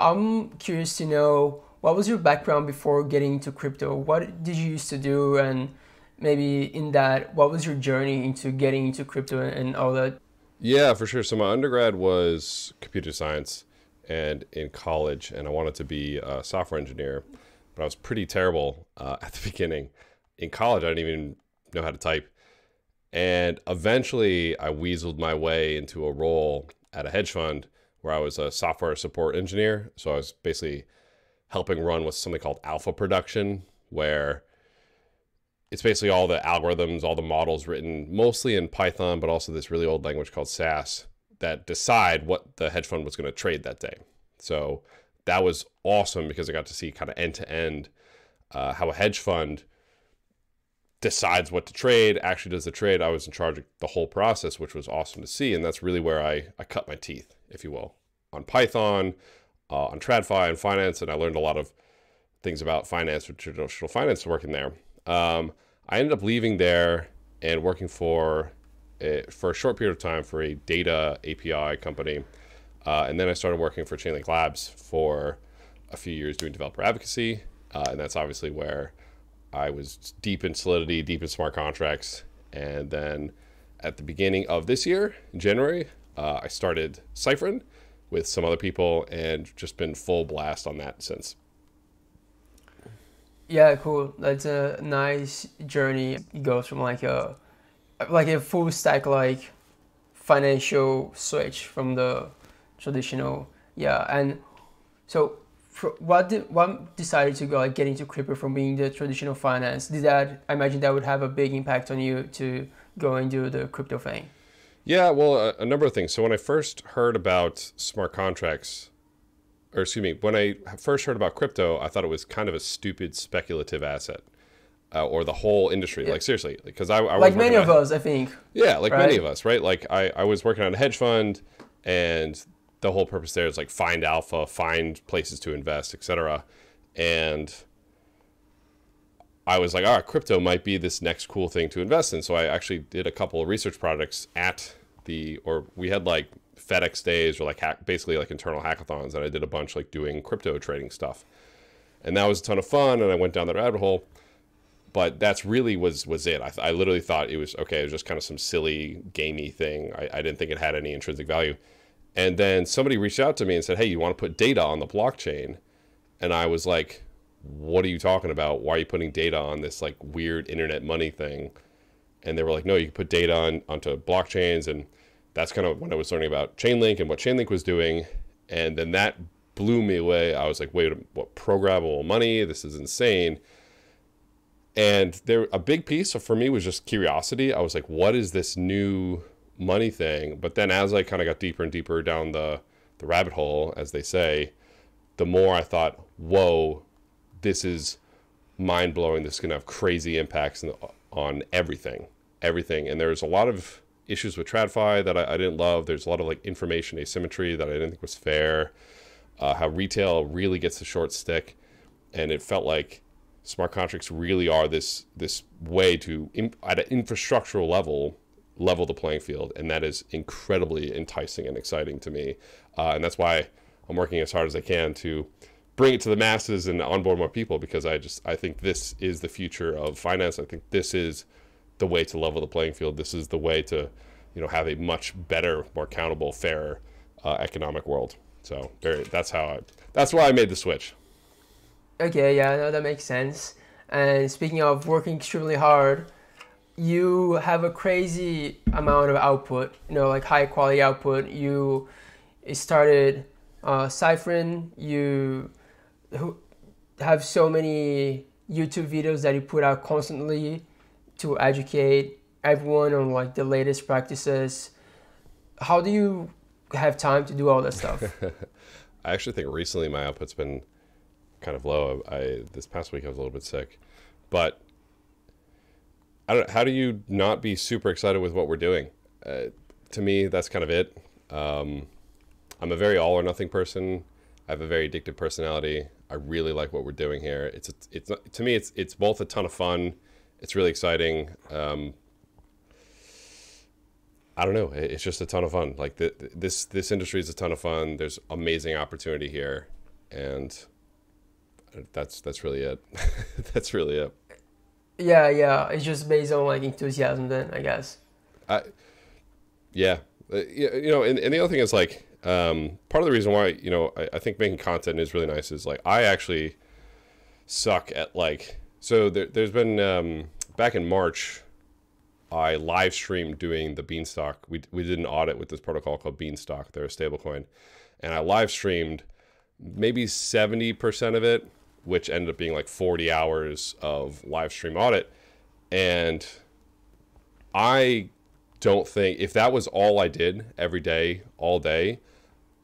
I'm curious to know what was your background before getting into crypto? What did you used to do? And maybe in that, what was your journey into getting into crypto and all that? Yeah, for sure. So my undergrad was computer science and in college, and I wanted to be a software engineer, but I was pretty terrible uh, at the beginning. In college, I didn't even know how to type. And eventually, I weaseled my way into a role at a hedge fund where I was a software support engineer. So I was basically helping run with something called alpha production, where it's basically all the algorithms, all the models written mostly in Python, but also this really old language called SAS that decide what the hedge fund was going to trade that day. So that was awesome because I got to see kind of end to end uh, how a hedge fund decides what to trade, actually does the trade. I was in charge of the whole process, which was awesome to see. And that's really where I, I cut my teeth, if you will, on Python, uh, on TradFi and finance. And I learned a lot of things about finance, traditional finance working there. Um, I ended up leaving there and working for a, for a short period of time for a data API company. Uh, and then I started working for Chainlink Labs for a few years doing developer advocacy. Uh, and that's obviously where I was deep in Solidity, deep in smart contracts. And then at the beginning of this year, January, uh, I started Cyfrin with some other people and just been full blast on that since. Yeah, cool. That's a nice journey. It goes from like a like a full stack like financial switch from the traditional yeah and so what did what decided to go like get into crypto from being the traditional finance did that i imagine that would have a big impact on you to go and do the crypto thing yeah well a, a number of things so when i first heard about smart contracts or excuse me when i first heard about crypto i thought it was kind of a stupid speculative asset uh, or the whole industry. Yeah. Like seriously, because I, I like many of us, I think. Yeah, like right? many of us, right? Like I, I was working on a hedge fund, and the whole purpose there is like find alpha, find places to invest, etc. And I was like, ah, crypto might be this next cool thing to invest in. So I actually did a couple of research projects at the, or we had like FedEx days or like hack, basically like internal hackathons, and I did a bunch like doing crypto trading stuff. And that was a ton of fun, and I went down that rabbit hole but that's really was was it. I, I literally thought it was okay. It was just kind of some silly gamey thing. I, I didn't think it had any intrinsic value. And then somebody reached out to me and said, "Hey, you want to put data on the blockchain?" And I was like, "What are you talking about? Why are you putting data on this like weird internet money thing?" And they were like, "No, you can put data on onto blockchains." And that's kind of when I was learning about Chainlink and what Chainlink was doing. And then that blew me away. I was like, "Wait, what programmable money? This is insane." and there a big piece for me was just curiosity i was like what is this new money thing but then as i kind of got deeper and deeper down the the rabbit hole as they say the more i thought whoa this is mind blowing this is going to have crazy impacts on everything everything. And there's a lot of issues with tradfi that I, I, didn't love. There's a lot of like information asymmetry that i didn't think was fair uh, how retail really gets the short stick. And it felt like smart contracts really are this this way to at an infrastructural level level the playing field. And that is incredibly enticing and exciting to me. Uh, and that's why i'm working as hard as i can to bring it to the masses and onboard more people because i just i think this is the future of finance. I think this is the way to level the playing field. This is the way to you know have a much better more accountable fairer uh, economic world. So very, that's how i that's why i made the switch. Okay, yeah, no, that makes sense. And speaking of working extremely hard, you have a crazy amount of output, you know, like high quality output. You started uh, Cyfrin, you have so many YouTube videos that you put out constantly to educate everyone on like the latest practices. How do you have time to do all that stuff? I actually think recently my output's been kind of low. I this past week I was a little bit sick, but I don't. How do you not be super excited with what we're doing? Uh, to me, that's kind of it. Um, I'm a very all or nothing person. I have a very addictive personality. I really like what we're doing here. It's it's to me it's it's both a ton of fun. It's really exciting. Um, I don't know. It's just a ton of fun. Like the, this this industry is a ton of fun. There's amazing opportunity here, and that's that's really it. that's really it. Yeah, yeah. It's just based on like enthusiasm, then I guess. I, yeah, uh, you know, and, and the other thing is like um, part of the reason why you know I, I think making content is really nice is like I actually suck at like so there, has been um, back in March I live streamed doing the Beanstalk. We, we did an audit with this protocol called Beanstalk. They're a stablecoin. And I live streamed maybe 70% of it, which ended up being like 40 hours of live stream audit. And I don't think, if that was all I did every day, all day,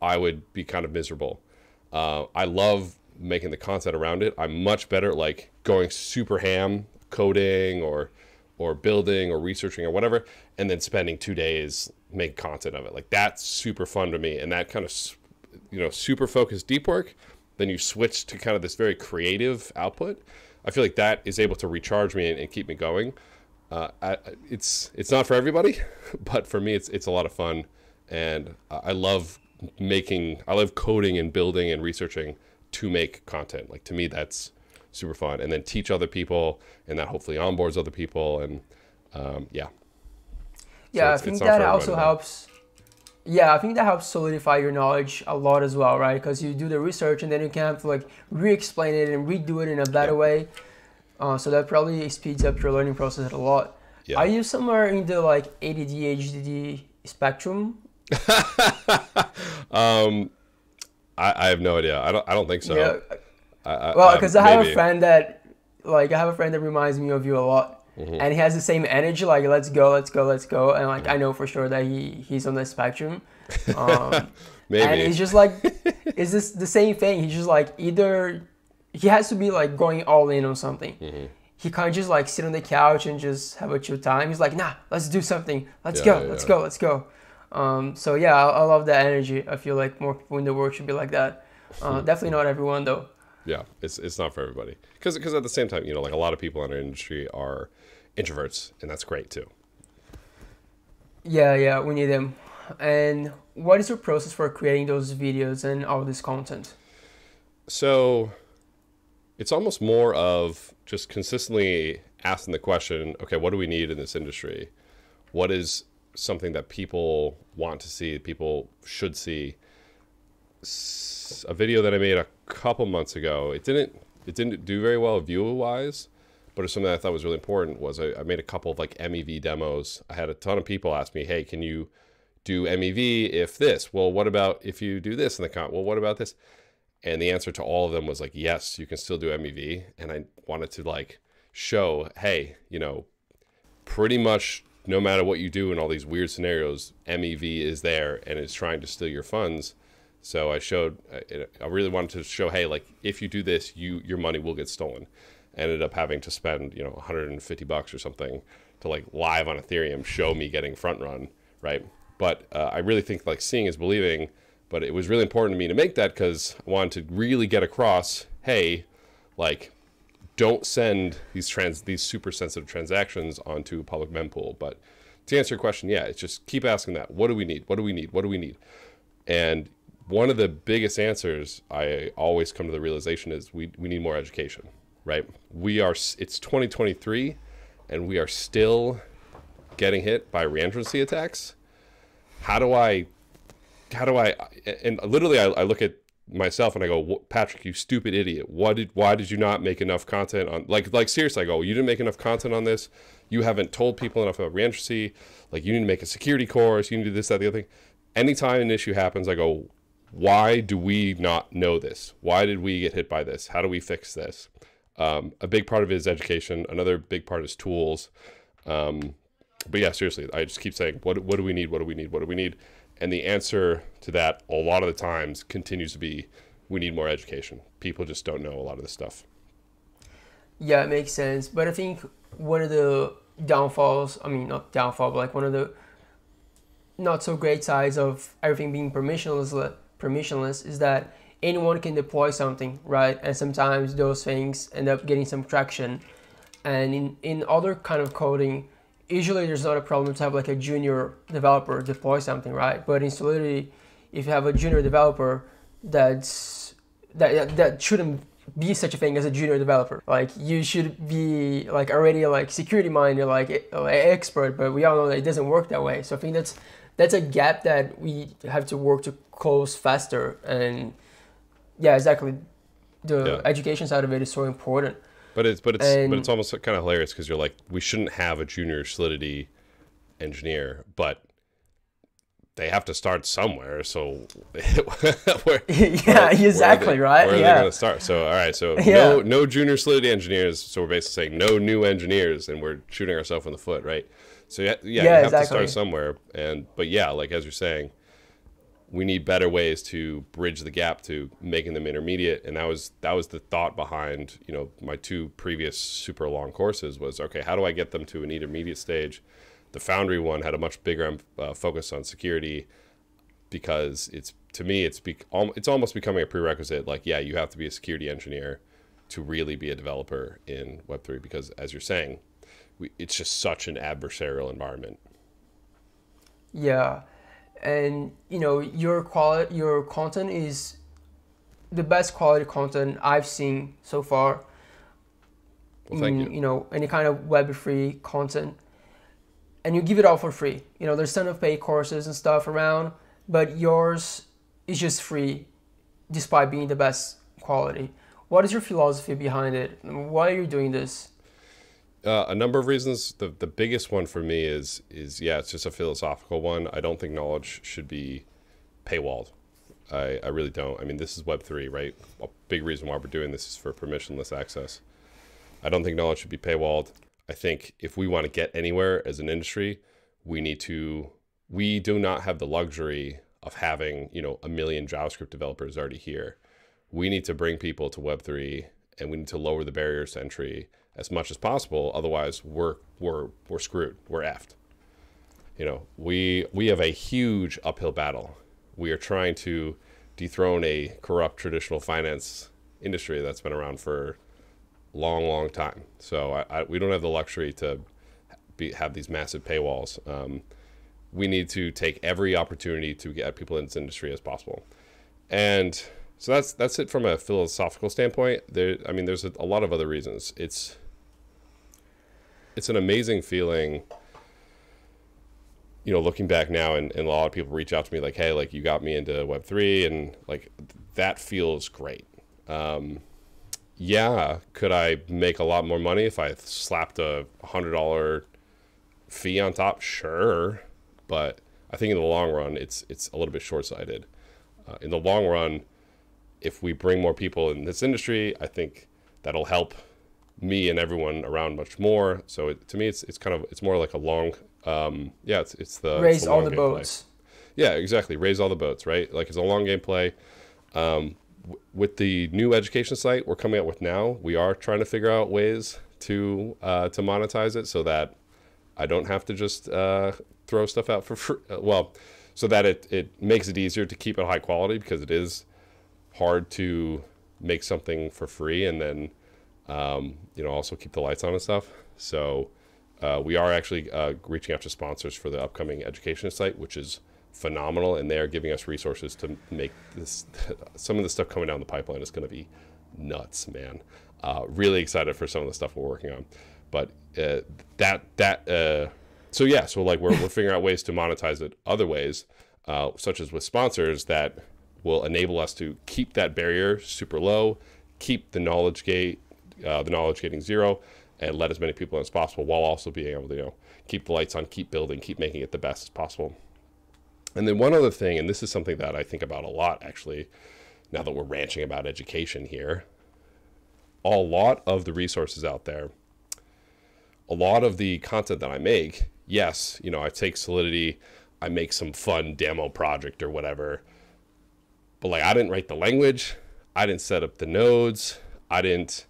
I would be kind of miserable. Uh, I love making the content around it. I'm much better at like going super ham coding or or building or researching or whatever, and then spending two days make content of it. Like that's super fun to me, and that kind of you know super focused deep work. Then you switch to kind of this very creative output. I feel like that is able to recharge me and, and keep me going. Uh, I, it's it's not for everybody, but for me, it's it's a lot of fun, and I love making. I love coding and building and researching to make content. Like to me, that's super fun. And then teach other people, and that hopefully onboards other people. And um, yeah. Yeah, so I think that also helps. Yeah, I think that helps solidify your knowledge a lot as well, right? Because you do the research and then you can have to like re-explain it and redo it in a better yeah. way. Uh, so that probably speeds up your learning process a lot. Yeah. Are you somewhere in the like ADD ADHD spectrum? um, I, I have no idea. I don't. I don't think so. Yeah. I, well, because I, I, have a friend that, like, I have a friend that reminds me of you a lot, mm-hmm. and he has the same energy. Like, let's go, let's go, let's go, and like, I know for sure that he he's on the spectrum. Um, Maybe. And he's just like, is this the same thing? He's just like either he has to be like going all in on something. Mm-hmm. He can't just like sit on the couch and just have a chill time. He's like, nah, let's do something. Let's yeah, go, yeah. let's go, let's go. Um, so yeah, I, I, love that energy. I feel like more people in the world should be like that. Uh, definitely not everyone though yeah, it's it's not for everybody. Because because at the same time, you know, like a lot of people in our industry are introverts, and that's great too. Yeah, yeah, we need them. And what is your process for creating those videos and all this content? So, it's almost more of just consistently asking the question, okay, what do we need in this industry? What is something that people want to see, people should see? a video that I made a couple months ago. It didn't it didn't do very well viewer wise, but it's something I thought was really important. Was I, I, made a couple of like MEV demos. I had a ton of people ask me, "Hey, can you do MEV if this? Well, what about if you do this in the con Well, what about this?" And the answer to all of them was like, "Yes, you can still do MEV." And I wanted to like show, hey, you know, pretty much no matter what you do in all these weird scenarios, MEV is there and is trying to steal your funds so I showed, I really wanted to show, hey, like if you do this, you your money will get stolen. I ended up having to spend, you know, 150 bucks or something to like live on Ethereum show me getting front run, right? But uh, I really think like seeing is believing. But it was really important to me to make that because I wanted to really get across, hey, like don't send these trans these super sensitive transactions onto a public mempool. But to answer your question, yeah, it's just keep asking that. What do we need? What do we need? What do we need? And one of the biggest answers I always come to the realization is we, we need more education, right? We are, it's 2023 and we are still getting hit by reentrancy attacks. How do I, how do I, and literally I, I look at myself and I go, Patrick, you stupid idiot. What did, why did you not make enough content on, like, like seriously, I go, you didn't make enough content on this. You haven't told people enough about reentrancy. Like you need to make a security course. You need to do this, that, the other thing. Anytime an issue happens, I go, why do we not know this? Why did we get hit by this? How do we fix this? Um, a big part of it is education. Another big part is tools. Um, but yeah, seriously, I just keep saying, what, what do we need? What do we need? What do we need? And the answer to that a lot of the times continues to be we need more education. People just don't know a lot of this stuff. Yeah, it makes sense. But I think one of the downfalls, I mean, not downfall, but like one of the not so great sides of everything being permissionless permissionless is that anyone can deploy something, right? And sometimes those things end up getting some traction. And in, in other kind of coding, usually there's not a problem to have like a junior developer deploy something, right? But in Solidity, if you have a junior developer that's that that shouldn't be such a thing as a junior developer. Like you should be like already like security minded, like an expert. But we all know that it doesn't work that way. So I think that's that's a gap that we have to work to close faster. And yeah, exactly. The yeah. education side of it is so important. But it's but it's and, but it's almost kind of hilarious because you're like we shouldn't have a junior Solidity engineer, but they have to start somewhere. So, where, yeah, where, exactly where they, right. Where yeah. are they going to start? So, all right. So, yeah. no, no junior Solidity engineers. So we're basically saying no new engineers, and we're shooting ourselves in the foot, right? So yeah, yeah, yeah you have exactly. to start somewhere. And but yeah, like as you're saying, we need better ways to bridge the gap to making them intermediate. And that was that was the thought behind you know my two previous super long courses was okay, how do I get them to an intermediate stage? The Foundry one had a much bigger uh, focus on security because it's to me it's be, it's almost becoming a prerequisite. Like yeah, you have to be a security engineer to really be a developer in Web three because as you're saying, we, it's just such an adversarial environment. Yeah, and you know your quality, your content is the best quality content I've seen so far. Well, thank in, you. You know any kind of web three content and you give it all for free. You know, there's ton of paid courses and stuff around, but yours is just free despite being the best quality. What is your philosophy behind it? Why are you doing this? Uh, a number of reasons. The the biggest one for me is is yeah, it's just a philosophical one. I don't think knowledge should be paywalled. I, I really don't. I mean, this is Web three, right? A big reason why we're doing this is for permissionless access. I don't think knowledge should be paywalled. I think if we want to get anywhere as an industry, we need to we do not have the luxury of having, you know, a million JavaScript developers already here. We need to bring people to web3 and we need to lower the barriers to entry as much as possible. Otherwise, we're we're we're screwed. We're effed. You know, we we have a huge uphill battle. We are trying to dethrone a corrupt traditional finance industry that's been around for long, long time. So I, I, we don't have the luxury to be, have these massive paywalls. Um, we need to take every opportunity to get people in this industry as possible. And so that's that's it from a philosophical standpoint. There, I mean, there's a, a lot of other reasons. It's it's an amazing feeling you know, looking back now, and, and, a lot of people reach out to me like, "Hey, like you got me into Web three, and like that feels great." Um, yeah, could I make a lot more money if I slapped a hundred dollar fee on top? Sure, but I think in the long run, it's it's a little bit short sighted. Uh, in the long run, if we bring more people in this industry, I think that'll help me and everyone around much more. So it, to me, it's it's kind of it's more like a long, um, yeah, it's it's the raise it's all the boats. Play. Yeah, exactly. Raise all the boats, right? Like it's a long game play. Um, with the new education site we're coming out with now, we are trying to figure out ways to uh, to monetize it so that I don't have to just uh, throw stuff out for free. Uh, well, so that it it makes it easier to keep it high quality because it is hard to make something for free and then um, you know also keep the lights on and stuff. So uh, we are actually uh, reaching out to sponsors for the upcoming education site, which is phenomenal, and they are giving us resources to make this. Some of the stuff coming down the pipeline is going to be nuts, man. Uh, really excited for some of the stuff we're working on, but uh, that that uh, so yeah, so like we're we're figuring out ways to monetize it other ways, uh, such as with sponsors that will enable us to keep that barrier super low, keep the knowledge gate, uh, the knowledge getting zero, and let as many people as possible while also being able to you know keep the lights on, keep building, keep making it the best as possible. And then one other thing, and this is something that I think about a lot actually, now that we're ranching about education here, a lot of the resources out there, a lot of the content that I make, yes, you know, I take Solidity, I make some fun demo project or whatever, but like I didn't write the language, I didn't set up the nodes, I didn't,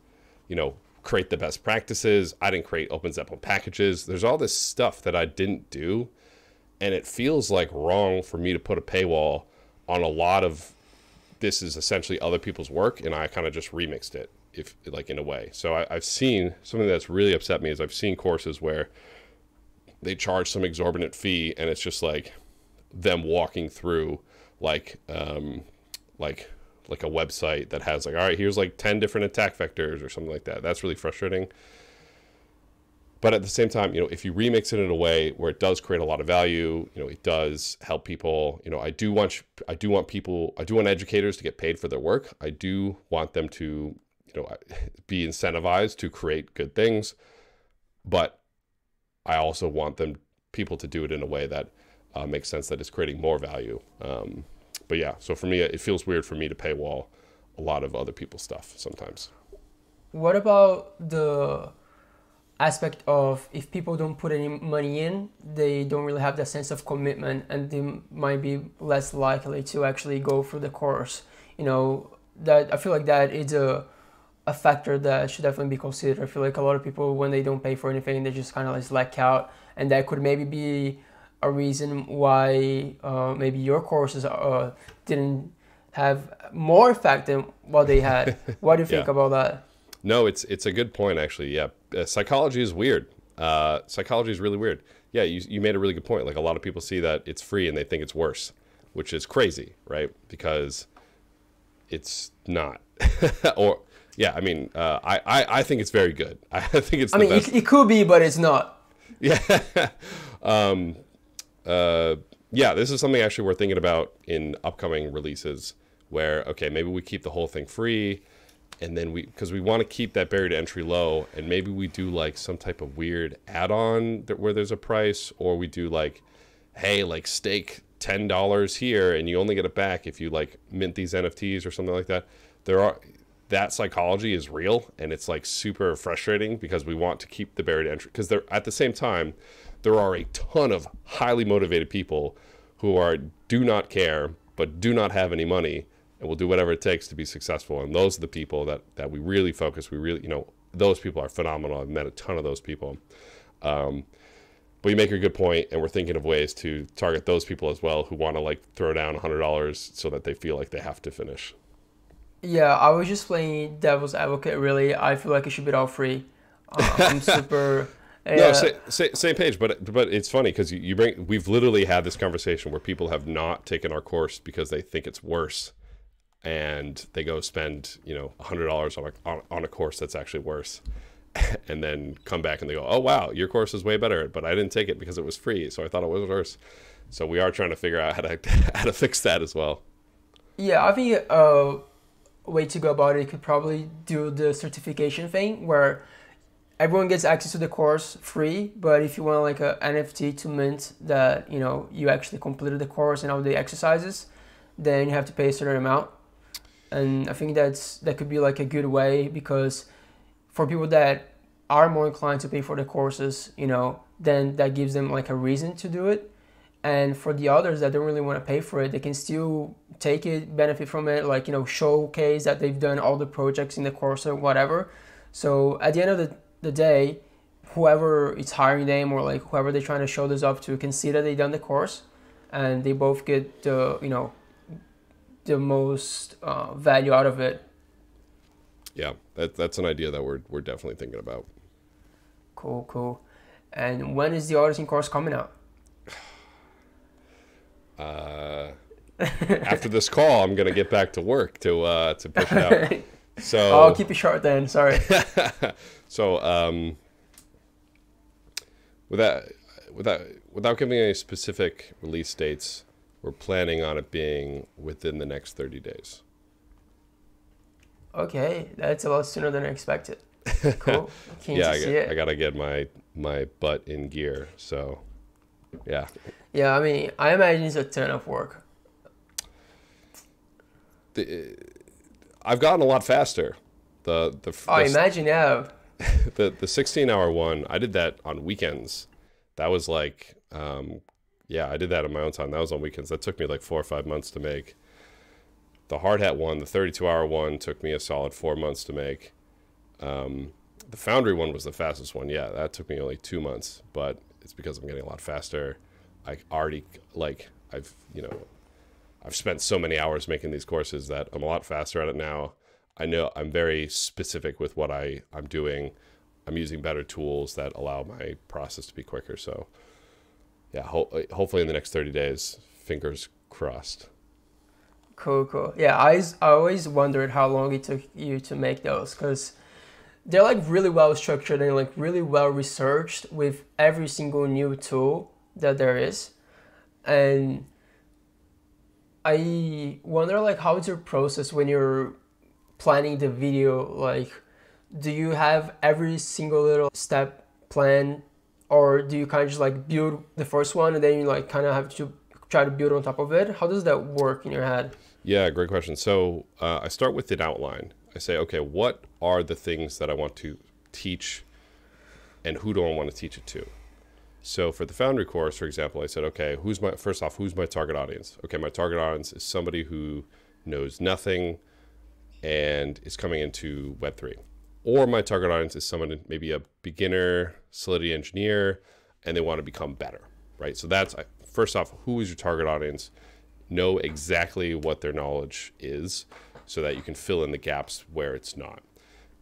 you know, create the best practices, I didn't create OpenZeppelin packages. There's all this stuff that I didn't do and it feels like wrong for me to put a paywall on a lot of this is essentially other people's work and i kind of just remixed it if like in a way so I, have seen something that's really upset me is i've seen courses where they charge some exorbitant fee and it's just like them walking through like um like like a website that has like all right here's like 10 different attack vectors or something like that. That's really frustrating. But at the same time you know if you remix it in a way where it does create a lot of value you know it does help people you know i do want i do want people i do want educators to get paid for their work. I do want them to you know be incentivized to create good things. But i also want them people to do it in a way that uh, makes sense that it's creating more value um, but yeah so for me it feels weird for me to paywall a lot of other people's stuff sometimes what about the aspect of if people don't put any money in, they don't really have that sense of commitment and they might be less likely to actually go through the course. You know, that I feel like that is a a factor that should definitely be considered. I feel like a lot of people when they don't pay for anything, they just kind of like slack out, and that could maybe be a reason why uh, maybe your courses uh, didn't have more effect than what they had. what do you think Yeah. about that? No, it's it's a good point actually. Yeah, uh, psychology is weird. Uh, psychology is really weird. Yeah, you you made a really good point. Like a lot of people see that it's free and they think it's worse, which is crazy, right? Because it's not. or yeah, I mean, uh, I, I I think it's very good. I think it's I the mean, best. it, it could be, but it's not. Yeah. um, uh, yeah, this is something actually we're thinking about in upcoming releases where, okay, maybe we keep the whole thing free and then we, because we want to keep that barrier to entry low and maybe we do like some type of weird add on where there's a price or we do like, hey, like stake $10 here and you only get it back if you like mint these NFTs or something like that. There are, that psychology is real and it's like super frustrating because we want to keep the barrier to entry because they're at the same time there are a ton of highly motivated people who are do not care but do not have any money and will do whatever it takes to be successful and those are the people that that we really focus we really you know those people are phenomenal i've met a ton of those people um, but you make a good point and we're thinking of ways to target those people as well who want to like throw down $100 so that they feel like they have to finish Yeah, I was just playing devil's advocate. Really, I feel like it should be all free. Uh, I'm super. No, yeah. sa- sa- same page, but but it's funny because you, you bring. We've literally had this conversation where people have not taken our course because they think it's worse, and they go spend you know hundred dollars on a on, on a course that's actually worse, and then come back and they go, oh wow, your course is way better, but I didn't take it because it was free, so I thought it was worse. So we are trying to figure out how to how to fix that as well. Yeah, I think a way to go about it could probably do the certification thing where everyone gets access to the course free, but if you want like a NFT to mint that, you know, you actually completed the course and all the exercises, then you have to pay a certain amount. And I think that's that could be like a good way because for people that are more inclined to pay for the courses, you know, then that gives them like a reason to do it. And for the others that don't really want to pay for it, they can still take it, benefit from it, like, you know, showcase that they've done all the projects in the course or whatever. So at the end of the, the day, whoever is hiring them or like whoever they're trying to show this up to can see that they've done the course and they both get the, you know, the most uh, value out of it. Yeah, that, that's an idea that we're we're definitely thinking about. Cool, cool. And when is the auditing course coming out? Uh, after this call, I'm gonna get back to work to uh, to push it out. So I'll keep it short then. Sorry. so um, without without without giving any specific release dates, we're planning on it being within the next 30 days. Okay, that's a lot sooner than I expected. Cool. Yeah, I, it. I gotta get my my butt in gear. So yeah, Yeah, I mean, I imagine it's a ton of work. the, I've gotten a lot faster. The the Oh, the, imagine, yeah. the the 16 hour one i did that on weekends. That was like um yeah i did that on my own time. That was on weekends. That took me like four or five months to make. The Hardhat one the 32 hour one took me a solid four months to make. Um the foundry one was the fastest one. Yeah that took me only two months but it's because i'm getting a lot faster. I already like i've you know i've spent so many hours making these courses that i'm a lot faster at it now I know I'm very specific with what I, I'm doing. I'm using better tools that allow my process to be quicker. So, yeah, ho- hopefully in the next 30 days, fingers crossed. Cool, cool. Yeah, I, I always wondered how long it took you to make those because they're like really well structured and like really well researched with every single new tool that there is. And I wonder like how's your process when you're planning the video? Like, do you have every single little step planned or do you kind of just like build the first one and then you like kind of have to try to build on top of it? How does that work in your head? Yeah, great question. So uh, I start with an outline. I say, okay, what are the things that I want to teach, and who do I want to teach it to? So for the Foundry course, for example, I said, okay, who's my first off, who's my target audience? Okay, my target audience is somebody who knows nothing and is coming into Web three, or my target audience is someone maybe a beginner Solidity engineer, and they want to become better, right? So that's first off, who is your target audience? know exactly what their knowledge is so that you can fill in the gaps where it's not.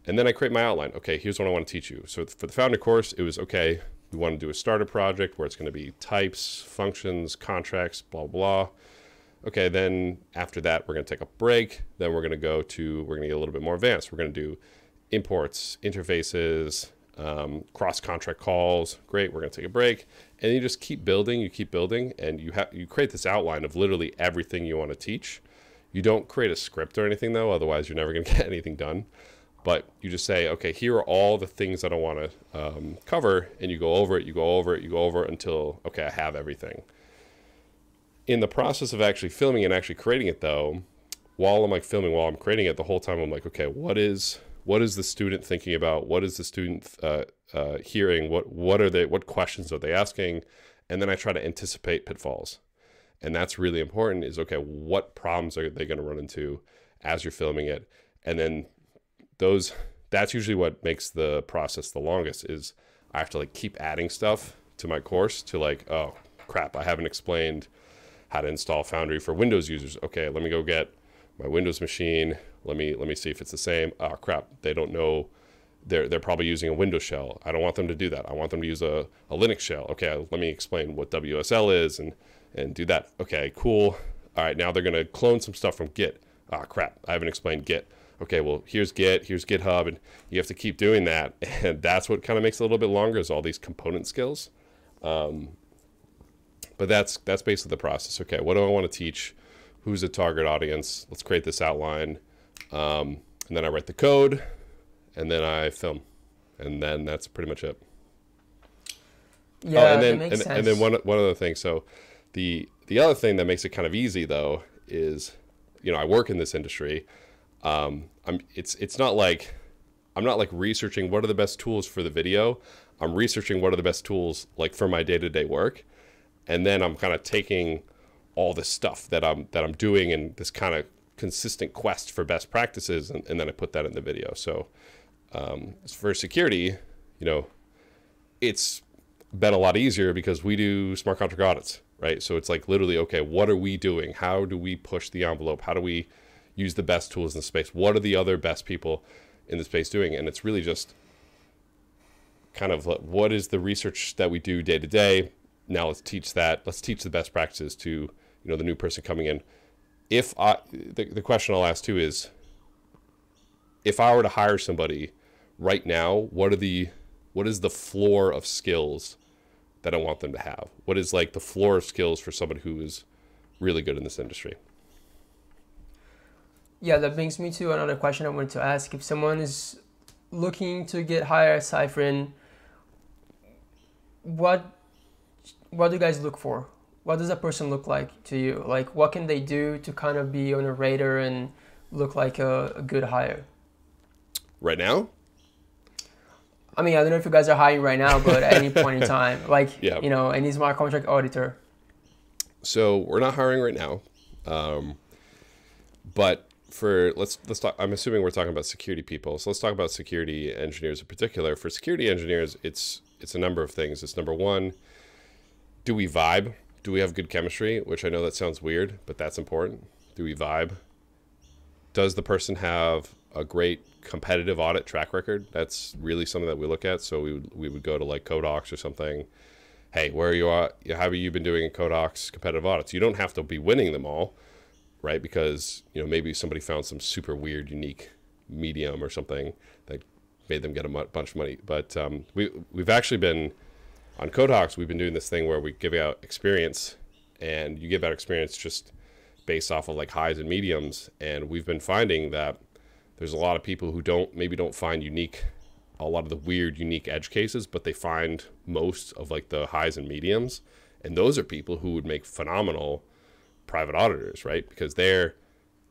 And then I create my outline. Okay, here's what I want to teach you. So for the Foundry course, it was okay, we want to do a starter project where it's going to be types, functions, contracts, blah, blah. Okay, then after that, we're going to take a break. Then we're going to go to, we're going to get a little bit more advanced. We're going to do imports, interfaces, um, cross contract calls. Great, we're going to take a break, and you just keep building. You keep building, and you have you create this outline of literally everything you want to teach. You don't create a script or anything though, otherwise you're never going to get anything done. But you just say, okay, here are all the things that I want to um, cover, and you go over it, you go over it, you go over it until okay, I have everything. In the process of actually filming and actually creating it though, while I'm like filming, while I'm creating it, the whole time I'm like, okay, what is what is the student thinking about? What is the student uh, uh, hearing? What what are they? What questions are they asking? And then I try to anticipate pitfalls, and that's really important. Is okay, what problems are they going to run into as you're filming it? And then those that's usually what makes the process the longest. Is I have to like keep adding stuff to my course to like, oh crap, I haven't explained how to install Foundry for Windows users. Okay, let me go get my Windows machine. Let me let me see if it's the same. Oh crap, they don't know. They're they're probably using a Windows shell. I don't want them to do that. I want them to use a, a Linux shell. Okay, let me explain what WSL is and and do that. Okay, cool. All right, now they're gonna clone some stuff from Git. Ah crap, I haven't explained Git. Okay, well here's Git, here's GitHub, and you have to keep doing that. And that's what kind of makes it a little bit longer is all these component skills. Um, but that's that's basically the process. Okay, what do I want to teach? Who's the target audience? Let's create this outline, um, and then I write the code, and then I film, and then that's pretty much it. Yeah, oh, and then that makes and, sense. and then one one other thing. So, the the other thing that makes it kind of easy though is, you know, I work in this industry. Um, I'm it's it's not like I'm not like researching what are the best tools for the video. I'm researching what are the best tools like for my day to day work, and then I'm kind of taking all this stuff that I'm that I'm doing and this kind of consistent quest for best practices, and, and then I put that in the video. So um, for security, you know, it's been a lot easier because we do smart contract audits, right? So it's like literally, okay, what are we doing? How do we push the envelope? How do we use the best tools in the space? What are the other best people in the space doing? And it's really just kind of what is the research that we do day to day? Now let's teach that. Let's teach the best practices to you know the new person coming in. If I the, the question I'll ask too is if I were to hire somebody right now, what are the what is the floor of skills that I want them to have? What is like the floor of skills for somebody who is really good in this industry? Yeah, that brings me to another question I wanted to ask. If someone is looking to get hired at Cyfrin, what what do you guys look for? What does a person look like to you? Like, what can they do to kind of be on a radar and look like a, a good hire? Right now? I mean, I don't know if you guys are hiring right now, but at any point in time, like, Yeah. you know, any smart contract auditor. So we're not hiring right now, um, but for let's let's talk. I'm assuming we're talking about security people, so let's talk about security engineers in particular. For security engineers, it's it's a number of things. It's number one, do we vibe? Do we have good chemistry? Which I know that sounds weird, but that's important. Do we vibe? Does the person have a great competitive audit track record? That's really something that we look at. So we would, we would go to like CodeHawks or something. Hey, where are you at? How have you been doing in CodeHawks competitive audits? You don't have to be winning them all, right? Because you know maybe somebody found some super weird, unique medium or something that made them get a bunch of money. But um, we we've actually been on CodeHawks. We've been doing this thing where we give out experience, and you give out experience just based off of like highs and mediums. And we've been finding that there's a lot of people who don't maybe don't find unique a lot of the weird unique edge cases but they find most of like the highs and mediums and those are people who would make phenomenal private auditors right because they're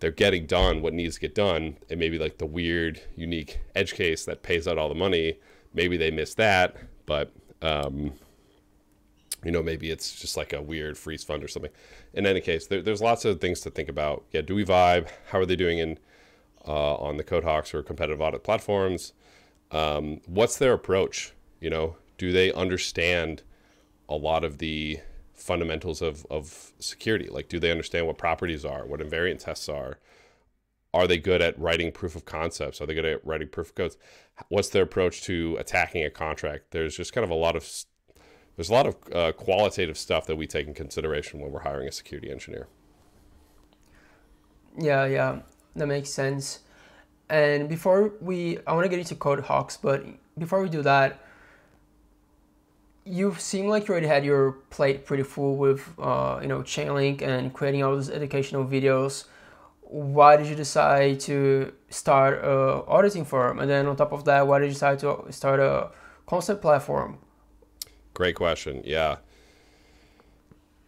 they're getting done what needs to get done and maybe like the weird unique edge case that pays out all the money maybe they miss that but um, you know maybe it's just like a weird freeze fund or something in any case there, there's lots of things to think about yeah do we vibe how are they doing in uh, on the CodeHawks or competitive audit platforms. Um, what's their approach? You know, do they understand a lot of the fundamentals of, of security? Like, do they understand what properties are, what invariant tests are? Are they good at writing proof of concepts? Are they good at writing proof of codes? What's their approach to attacking a contract? There's just kind of a lot of there's a lot of uh, qualitative stuff that we take in consideration when we're hiring a security engineer. Yeah, yeah that makes sense. And before we, I want to get into CodeHawks, but before we do that, you seem like you already had your plate pretty full with, uh, you know, Chainlink and creating all those educational videos. Why did you decide to start a auditing firm? And then on top of that, why did you decide to start a concept platform? Great question. Yeah.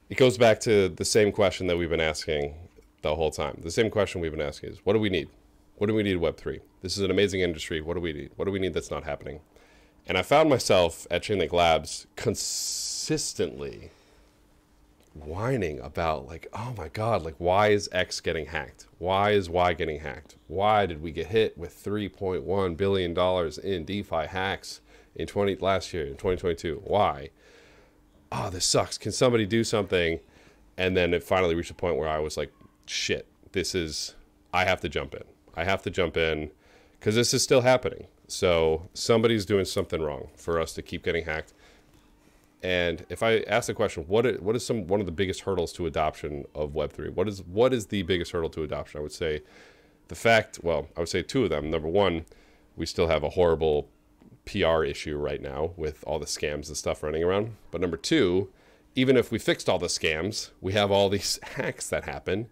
It goes back to the same question that we've been asking the whole time. The same question we've been asking is what do we need? What do we need Web3? This is an amazing industry. What do we need? What do we need that's not happening? And I found myself at Chainlink Labs consistently whining about like, oh my God, like why is X getting hacked? Why is Y getting hacked? Why did we get hit with $3.1 billion in DeFi hacks in 20 last year in 2022? Why? Oh, this sucks. Can somebody do something? And then it finally reached a point where I was like, shit, this is, I have to jump in. I have to jump in because this is still happening. So somebody's doing something wrong for us to keep getting hacked. And if I ask the question, what is, what is some one of the biggest hurdles to adoption of Web three? What is what is the biggest hurdle to adoption? I would say the fact. Well, I would say two of them. Number one, we still have a horrible PR issue right now with all the scams and stuff running around. But number two, even if we fixed all the scams, we have all these hacks that happen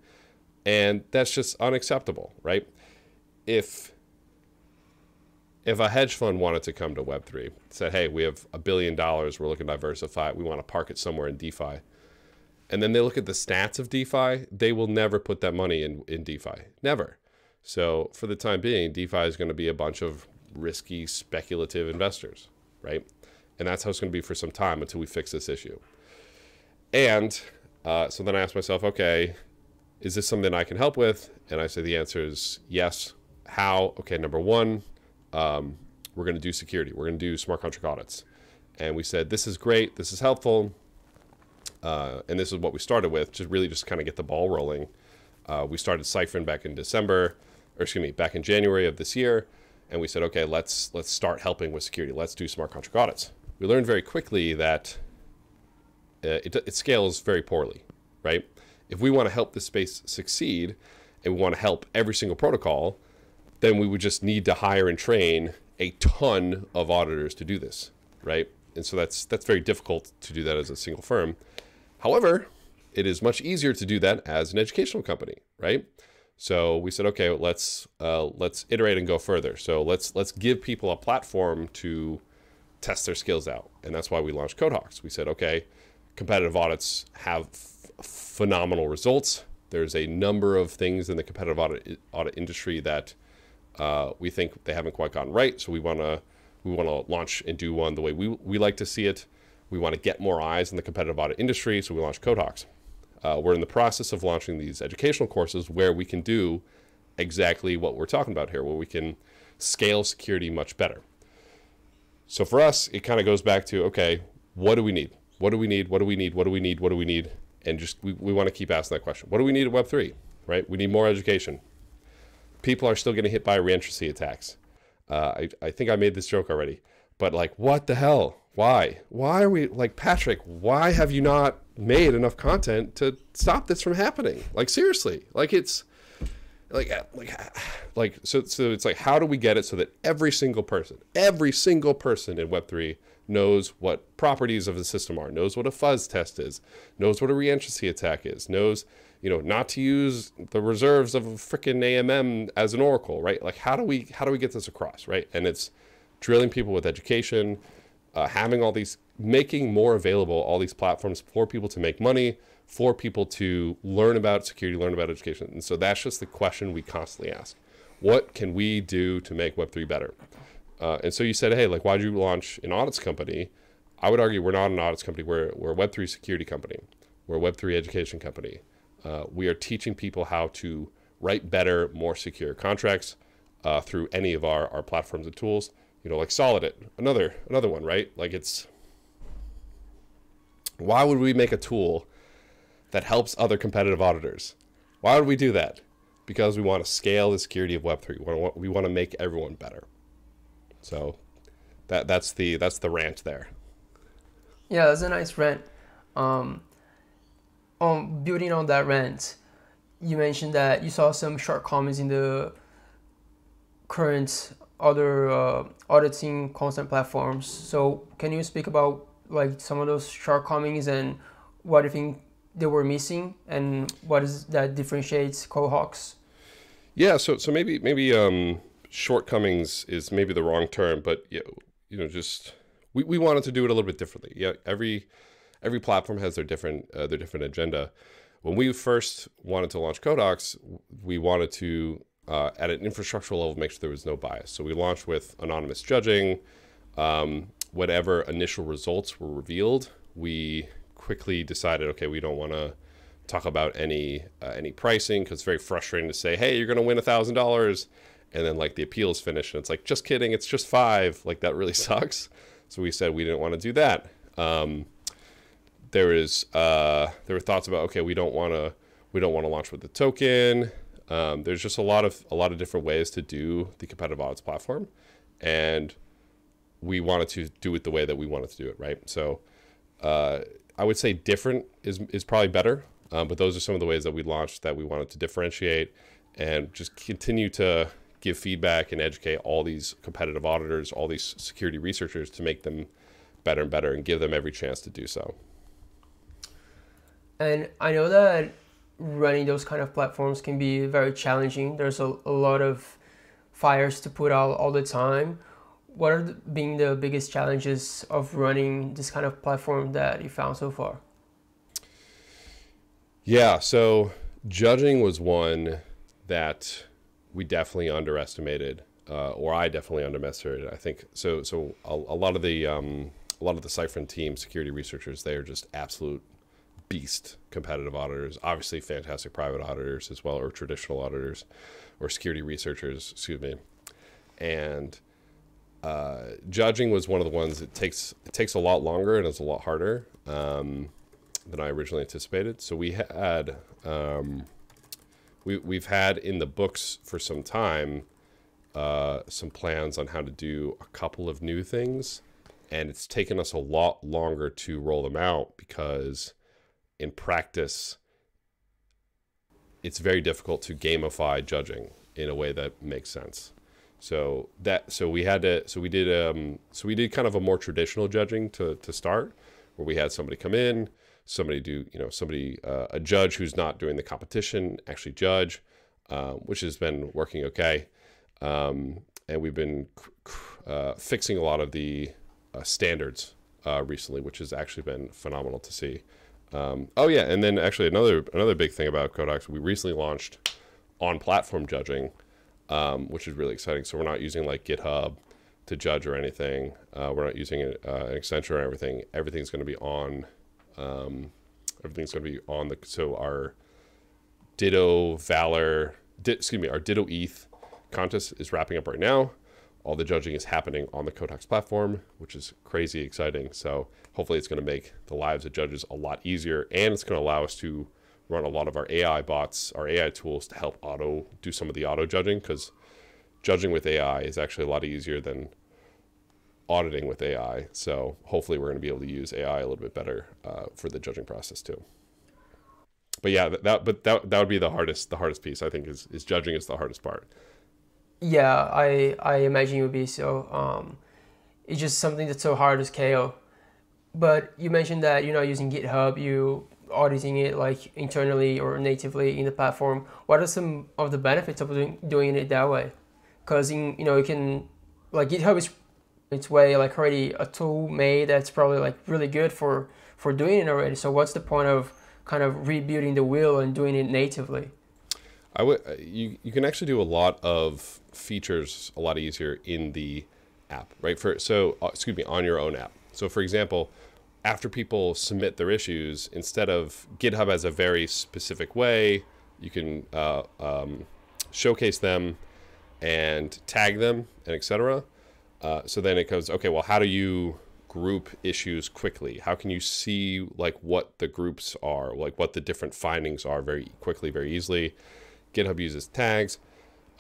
and that's just unacceptable, right? If if a hedge fund wanted to come to Web3, said, hey, we have a billion dollars, we're looking to diversify, we want to park it somewhere in DeFi. And then they look at the stats of DeFi, they will never put that money in, in DeFi. Never. So for the time being, DeFi is going to be a bunch of risky, speculative investors, right? And that's how it's going to be for some time until we fix this issue. And uh, so then I asked myself, okay, is this something I can help with? And I say the answer is yes. How? Okay, number one, um, we're going to do security. We're going to do smart contract audits. And we said, this is great. This is helpful. Uh, and this is what we started with, to really just kind of get the ball rolling. Uh, we started Cyfrin back in December, or excuse me, back in January of this year. And we said, okay, let's let's start helping with security. Let's do smart contract audits. We learned very quickly that uh, it, it scales very poorly, right? if we want to help this space succeed and we want to help every single protocol, then we would just need to hire and train a ton of auditors to do this, right? And so that's that's very difficult to do that as a single firm. However, it is much easier to do that as an educational company, right? So we said, okay, let's uh, let's iterate and go further. So let's let's give people a platform to test their skills out, and that's why we launched CodeHawks. We said, okay, competitive audits have phenomenal results. There's a number of things in the competitive audit, audit industry that uh, we think they haven't quite gotten right. So we want to we want to launch and do one the way we, we like to see it. We want to get more eyes in the competitive audit industry. So we launched CodeHawks. Uh, we're in the process of launching these educational courses where we can do exactly what we're talking about here, where we can scale security much better. So for us, it kind of goes back to okay, what do we need? What do we need? What do we need? What do we need? What do we need? and just we, we want to keep asking that question. What do we need at Web3? Right? We need more education. People are still getting hit by reentrancy attacks. Uh, I, I think I made this joke already, but like, what the hell? Why? Why are we like Patrick? Why have you not made enough content to stop this from happening? Like seriously, like it's like like like so so it's like how do we get it so that every single person, every single person in Web three knows what properties of the system are, knows what a fuzz test is, knows what a reentrancy attack is, knows you know not to use the reserves of a freaking AMM as an oracle, right? Like how do we how do we get this across, right? And it's drilling people with education uh, having all these, making more available all these platforms for people to make money, for people to learn about security, learn about education. And so that's just the question we constantly ask. What can we do to make Web3 better? Uh, and so you said, hey, like, why'd you launch an audits company? I would argue we're not an audits company. We're, we're a Web3 security company. We're a Web3 education company. Uh, we are teaching people how to write better, more secure contracts uh, through any of our, our platforms and tools you know, like Solodit, another another one, right? Like it's why would we make a tool that helps other competitive auditors? Why would we do that? Because we want to scale the security of Web3. We want to, we want to make everyone better. So that that's the that's the rant there. Yeah, that's a nice rant. Um, on building on that rant, you mentioned that you saw some shortcomings in the current other uh, auditing content platforms. So can you speak about like some of those shortcomings and what do you think they were missing and what is that differentiates CodeHawks? Yeah, so so maybe maybe um, shortcomings is maybe the wrong term, but you know, you know just we, we wanted to do it a little bit differently. Yeah, every every platform has their different uh, their different agenda. When we first wanted to launch CodeHawks, we wanted to uh, at an infrastructural level make sure there was no bias. So we launched with anonymous judging. Um, whatever initial results were revealed, we quickly decided, okay, we don't want to talk about any uh, any pricing because it's very frustrating to say, hey, you're going to win a thousand dollars, and then like the appeal is finished and it's like, just kidding, it's just five. Like that really sucks. So we said we didn't want to do that. Um, there is uh, there were thoughts about okay, we don't want to we don't want to launch with the token. Um, there's just a lot of a lot of different ways to do the competitive audits platform, and we wanted to do it the way that we wanted to do it, right? So uh, I would say different is is probably better, um, but those are some of the ways that we launched that we wanted to differentiate and just continue to give feedback and educate all these competitive auditors, all these security researchers to make them better and better and give them every chance to do so. And I know that running those kind of platforms can be very challenging. There's a, a lot of fires to put out all the time. What are the, being the biggest challenges of running this kind of platform that you found so far? Yeah, so judging was one that we definitely underestimated, uh, or I definitely underestimated. I think so. So a, a lot of the um, a lot of the Cyfrin team, security researchers, they are just absolute beast competitive auditors, obviously fantastic private auditors as well, or traditional auditors, or security researchers, excuse me. And uh, judging was one of the ones that takes it takes a lot longer and it's a lot harder um, than I originally anticipated. So we had um, we we've had in the books for some time uh, some plans on how to do a couple of new things, and it's taken us a lot longer to roll them out because in practice, it's very difficult to gamify judging in a way that makes sense. So that so we had to so we did um so we did kind of a more traditional judging to to start where we had somebody come in, somebody do you know somebody uh, a judge who's not doing the competition actually judge, uh, which has been working okay, um, and we've been uh, fixing a lot of the uh, standards uh, recently, which has actually been phenomenal to see. Um, oh yeah, and then actually another another big thing about CodeHawks, we recently launched on platform judging, um, which is really exciting. So we're not using like GitHub to judge or anything. Uh, we're not using uh, an extension or everything. Everything's going to be on. Um, everything's going to be on the so our Ditto Valor, di, excuse me, our Ditto ETH contest is wrapping up right now all the judging is happening on the CodeHawks platform, which is crazy exciting. So hopefully it's going to make the lives of judges a lot easier and it's going to allow us to run a lot of our AI bots, our AI tools to help auto do some of the auto judging because judging with AI is actually a lot easier than auditing with AI. So hopefully we're going to be able to use AI a little bit better uh, for the judging process too. But yeah, that, that but that that would be the hardest the hardest piece I think is is judging is the hardest part. Yeah, I I imagine it would be so. Um, it's just something that's so hard as KO. But you mentioned that you're not using GitHub. You auditing it like internally or natively in the platform. What are some of the benefits of doing, doing it that way? Because you know you can like GitHub is its way like already a tool made that's probably like really good for for doing it already. So what's the point of kind of rebuilding the wheel and doing it natively? I would uh, you you can actually do a lot of features a lot easier in the app, right? For so uh, excuse me on your own app. So for example, after people submit their issues, instead of GitHub has a very specific way, you can uh, um, showcase them and tag them and etc. Uh, so then it goes, okay, well, how do you group issues quickly? How can you see like what the groups are, like what the different findings are very quickly, very easily? GitHub uses tags.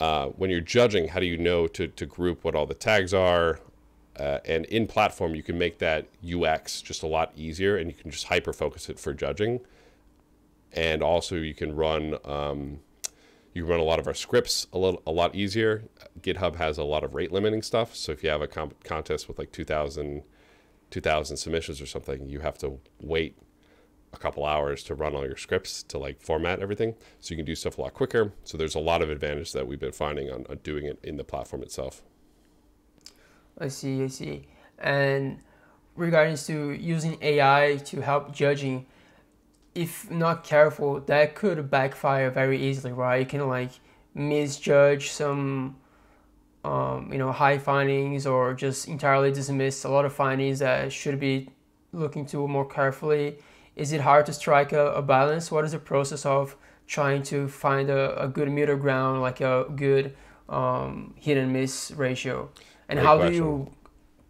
Uh, when you're judging, how do you know to, to group what all the tags are? Uh, and in platform, you can make that UX just a lot easier and you can just hyper focus it for judging. And also, you can run um, you can run a lot of our scripts a little a lot easier. GitHub has a lot of rate limiting stuff, so if you have a contest with like 2,000, 2,000 submissions or something, you have to wait a couple hours to run all your scripts to like format everything, so you can do stuff a lot quicker. So there's a lot of advantage that we've been finding on, on doing it in the platform itself. I see, I see. And regarding to using AI to help judging, if not careful, that could backfire very easily, right? You can like misjudge some, um, you know, high findings or just entirely dismiss a lot of findings that should be looking to more carefully. Is it hard to strike a, a balance? What is the process of trying to find a, a good middle ground, like a good um, hit and miss ratio? And Great how question. do you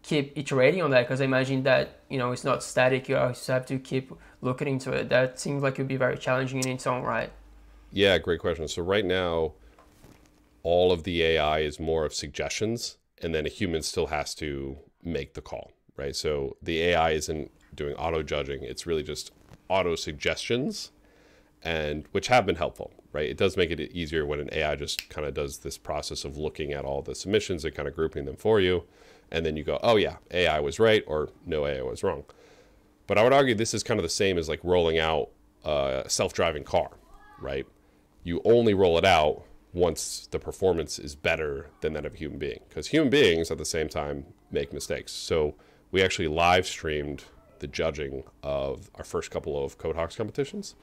keep iterating on that? Because I imagine that you know it's not static. You always have to keep looking into it. That seems like it would be very challenging in its own right. Yeah, great question. So right now, all of the AI is more of suggestions, and then a human still has to make the call, right? So the AI isn't doing auto judging; it's really just auto suggestions, and which have been helpful, right? It does make it easier when an AI just kind of does this process of looking at all the submissions and kind of grouping them for you, and then you go, oh yeah, AI was right, or no, AI was wrong. But I would argue this is kind of the same as like rolling out a self-driving car, right? You only roll it out once the performance is better than that of a human being, because human beings at the same time make mistakes. So we actually live streamed the judging of our first couple of Codehawks competitions,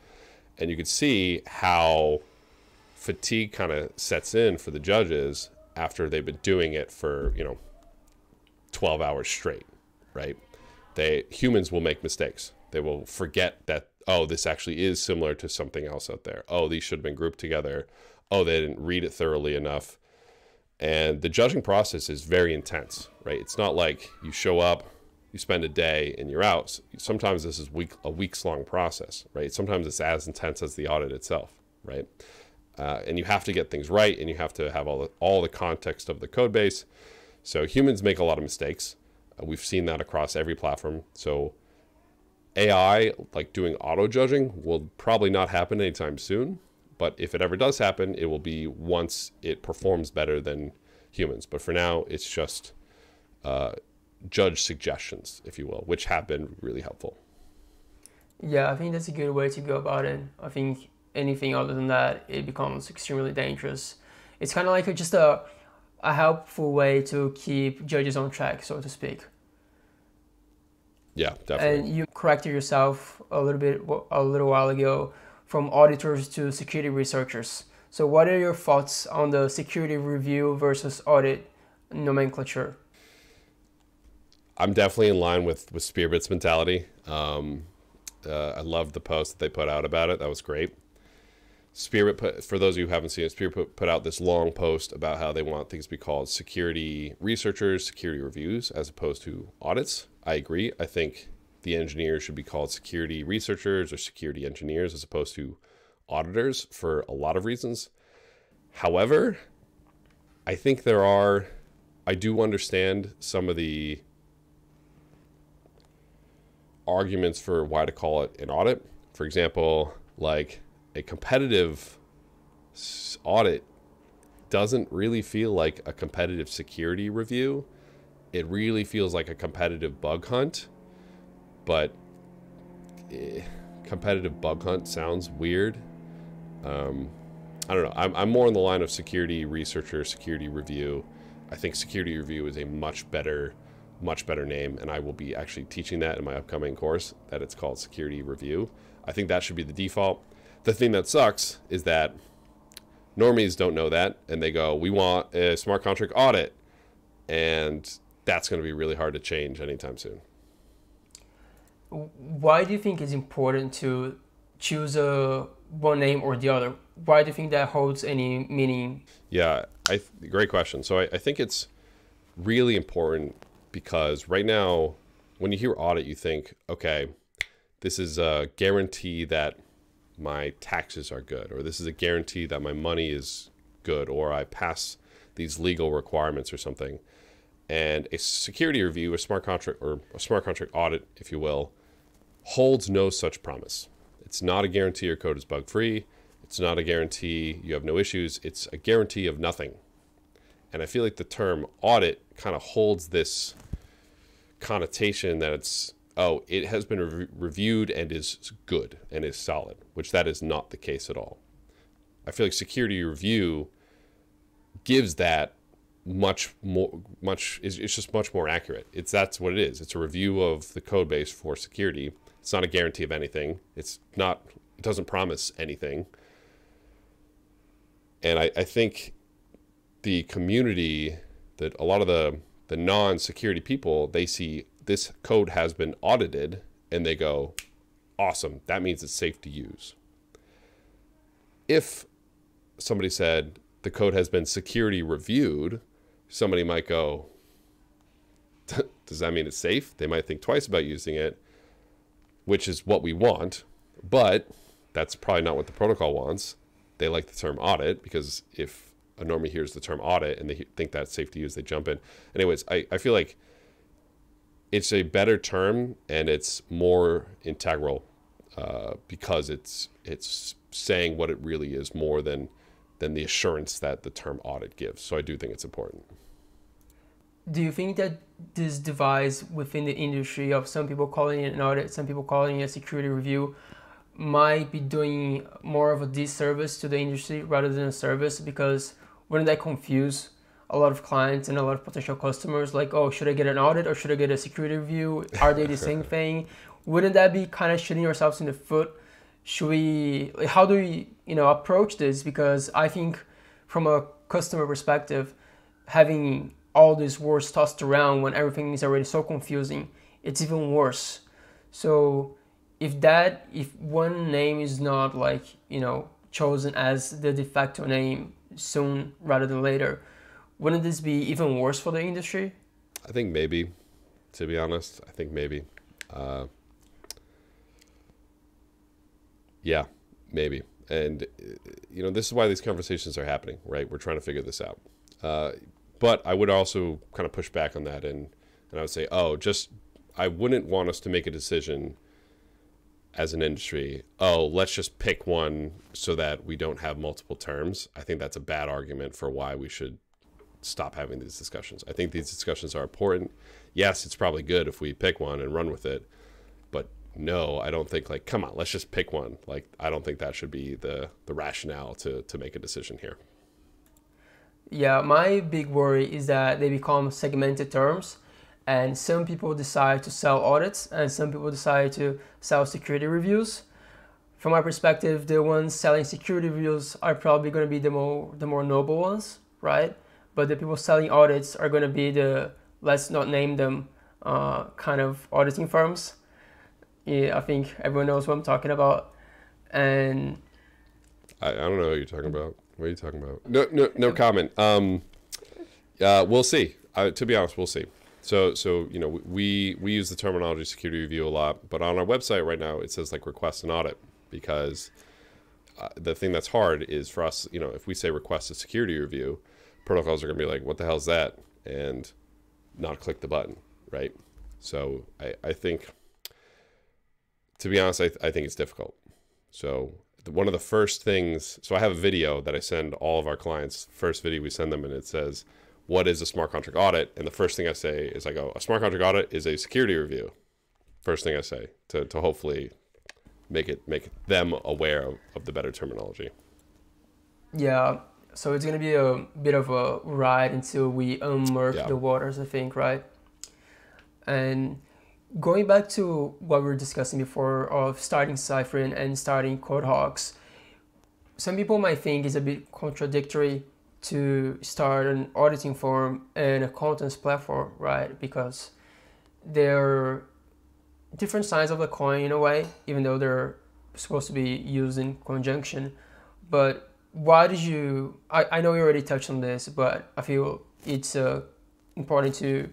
and you could see how fatigue kind of sets in for the judges after they've been doing it for you know 12 hours straight, right? they humans will make mistakes. They will forget that oh, this actually is similar to something else out there. Oh, these should have been grouped together. Oh, they didn't read it thoroughly enough. And the judging process is very intense, right? It's not like you show up, you spend a day, and you're out. Sometimes this is week a weeks long process, right? Sometimes it's as intense as the audit itself, right? Uh, and you have to get things right, and you have to have all the, all the context of the code base. So humans make a lot of mistakes. Uh, we've seen that across every platform. So AI, like doing auto judging, will probably not happen anytime soon. But if it ever does happen, it will be once it performs better than humans. But for now, it's just uh, judge suggestions, if you will, which have been really helpful. Yeah, I think that's a good way to go about it. I think anything other than that, it becomes extremely dangerous. It's kind of like just a a helpful way to keep judges on track, so to speak. Yeah, definitely. And you corrected yourself a little bit a little while ago from auditors to security researchers. So, what are your thoughts on the security review versus audit nomenclature? I'm definitely in line with with Spearbit's mentality. Um, uh, I loved the post that they put out about it. That was great. Spearbit put, for those of you who haven't seen it, Spearbit put, put out this long post about how they want things to be called security researchers, security reviews, as opposed to audits. I agree. I think the engineers should be called security researchers or security engineers as opposed to auditors for a lot of reasons. However, I think there are, I do understand some of the arguments for why to call it an audit. For example, like a competitive audit doesn't really feel like a competitive security review. It really feels like a competitive bug hunt, but eh, competitive bug hunt sounds weird. Um, I don't know. I'm, I'm more on the line of security researcher, security review. I think security review is a much better, much better name, and I will be actually teaching that in my upcoming course. That it's called security review. I think that should be the default. The thing that sucks is that normies don't know that, and they go, "We want a smart contract audit," and that's going to be really hard to change anytime soon. Why do you think it's important to choose a one name or the other? Why do you think that holds any meaning? Yeah, I great question. So I, I think it's really important because right now, when you hear audit, you think, okay, this is a guarantee that my taxes are good, or this is a guarantee that my money is good, or I pass these legal requirements or something. And a security review, a smart contract or a smart contract audit, if you will, holds no such promise. It's not a guarantee your code is bug free. It's not a guarantee you have no issues. It's a guarantee of nothing. And I feel like the term audit kind of holds this connotation that it's, oh, it has been re- reviewed and is good and is solid, which that is not the case at all. I feel like security review gives that much more much it's just much more accurate it's that's what it is it's a review of the code base for security it's not a guarantee of anything. It's not. It doesn't promise anything. And I, I think the community that a lot of the the non-security people they see this code has been audited and they go, awesome. That means it's safe to use. If somebody said the code has been security reviewed, somebody might go, does that mean it's safe? They might think twice about using it which is what we want, but that's probably not what the protocol wants. They like the term audit because if a normie hears the term audit and they think that's safe to use, they jump in. Anyways, I, I feel like it's a better term and it's more integral uh, because it's it's saying what it really is more than than the assurance that the term audit gives. So I do think it's important do you think that this device within the industry of some people calling it an audit, some people calling it a security review, might be doing more of a disservice to the industry rather than a service? Because wouldn't that confuse a lot of clients and a lot of potential customers? Like, oh, should I get an audit or should I get a security review? Are they the same thing? Wouldn't that be kind of shooting ourselves in the foot? Should we? How do we, you know, approach this? Because I think, from a customer perspective, having all these words tossed around when everything is already so confusing, it's even worse. So if that if one name is not like, you know, chosen as the de facto name soon rather than later, wouldn't this be even worse for the industry? I think maybe, to be honest. I think maybe. Uh, yeah, maybe. And, you know, this is why these conversations are happening, right? We're trying to figure this out. Uh, but I would also kind of push back on that and and I would say, oh, just I wouldn't want us to make a decision as an industry, oh, let's just pick one so that we don't have multiple terms. I think that's a bad argument for why we should stop having these discussions. I think these discussions are important. Yes, it's probably good if we pick one and run with it. But no, I don't think like come on, let's just pick one. Like I don't think that should be the the rationale to to make a decision here. Yeah, my big worry is that they become segmented terms and some people decide to sell audits and some people decide to sell security reviews. From my perspective, the ones selling security reviews are probably going to be the more the more noble ones, right? But the people selling audits are going to be the let's not name them uh, kind of auditing firms. Yeah, I think everyone knows what I'm talking about. And I, I don't know what you're talking about. What are you talking about? No, no, no comment. Um, uh, we'll see. Uh, to be honest, we'll see. So, so you know, we we use the terminology security review a lot, but on our website right now it says like request an audit because uh, the thing that's hard is for us. You know, if we say request a security review, protocols are going to be like, "What the hell is that?" and not click the button, right? So, I I think to be honest, I, th- I think it's difficult. So one of the first things, so I have a video that I send all of our clients. First video we send them, and it says, "What is a smart contract audit?" And the first thing I say is, "I go, a smart contract audit is a security review." First thing I say to to hopefully make it make them aware of, of the better terminology. Yeah, so it's gonna be a bit of a ride until we unmurk Yeah. the waters, I think, right? And going back to what we were discussing before of starting Cyfrin and starting CodeHawks, some people might think it's a bit contradictory to start an auditing firm and a contents platform, right? Because they're different sides of the coin in a way, even though they're supposed to be used in conjunction. But why did you? I, I know you already touched on this, but I feel it's uh, important to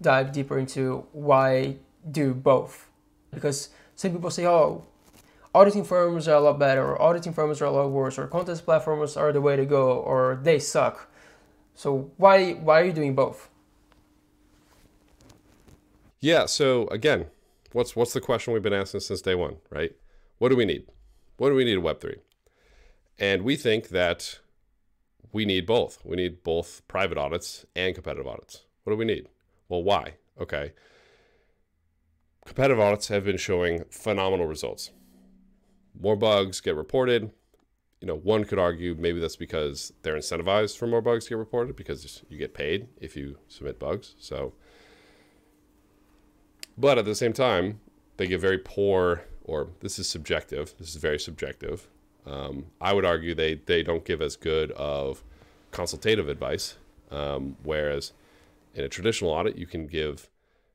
dive deeper into why do both, because some people say, oh, auditing firms are a lot better, or auditing firms are a lot worse, or contest platforms are the way to go, or they suck. So why why are you doing both? Yeah. So again, what's what's the question we've been asking since day one, right? What do we need? What do we need in Web three? And we think that we need both. We need both private audits and competitive audits. What do we need? Well, why? Okay. Competitive audits have been showing phenomenal results. More bugs get reported. You know, one could argue maybe that's because they're incentivized for more bugs to get reported because you get paid if you submit bugs. So, but at the same time, they get very poor, or this is subjective. This is very subjective. Um, I would argue they they don't give as good of consultative advice, um, whereas in a traditional audit you can give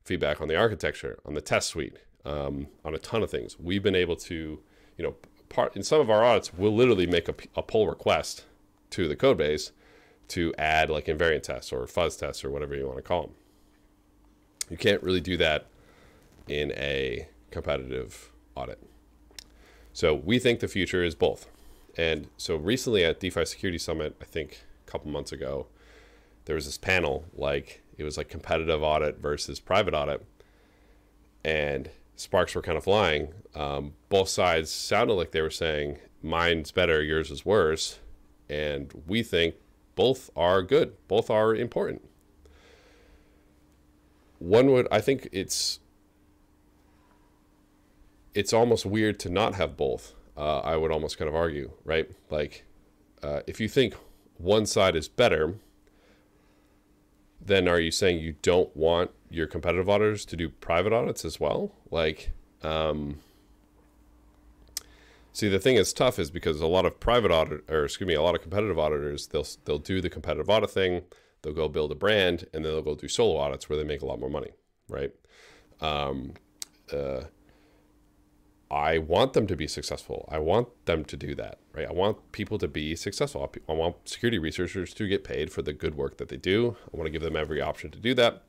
feedback on the architecture, on the test suite, um, on a ton of things. We've been able to, you know, part in some of our audits, we'll literally make a, a pull request to the code base to add like invariant tests or fuzz tests or whatever you want to call them. You can't really do that in a competitive audit. So we think the future is both. And so recently at DeFi Security Summit, I think a couple months ago, there was this panel like it was like competitive audit versus private audit, and sparks were kind of flying. Um, both sides sounded like they were saying mine's better, yours is worse, and we think both are good, both are important. One would, I think it's it's almost weird to not have both. Uh, I would almost kind of argue, right? Like, uh, if you think one side is better, then are you saying you don't want your competitive auditors to do private audits as well? Like, um, see, the thing is tough is because a lot of private audit, or excuse me, a lot of competitive auditors, they'll they'll do the competitive audit thing, they'll go build a brand, and then they'll go do solo audits where they make a lot more money, right? Um, uh, I want them to be successful. I want them to do that, right? I want people to be successful. I want security researchers to get paid for the good work that they do. I want to give them every option to do that.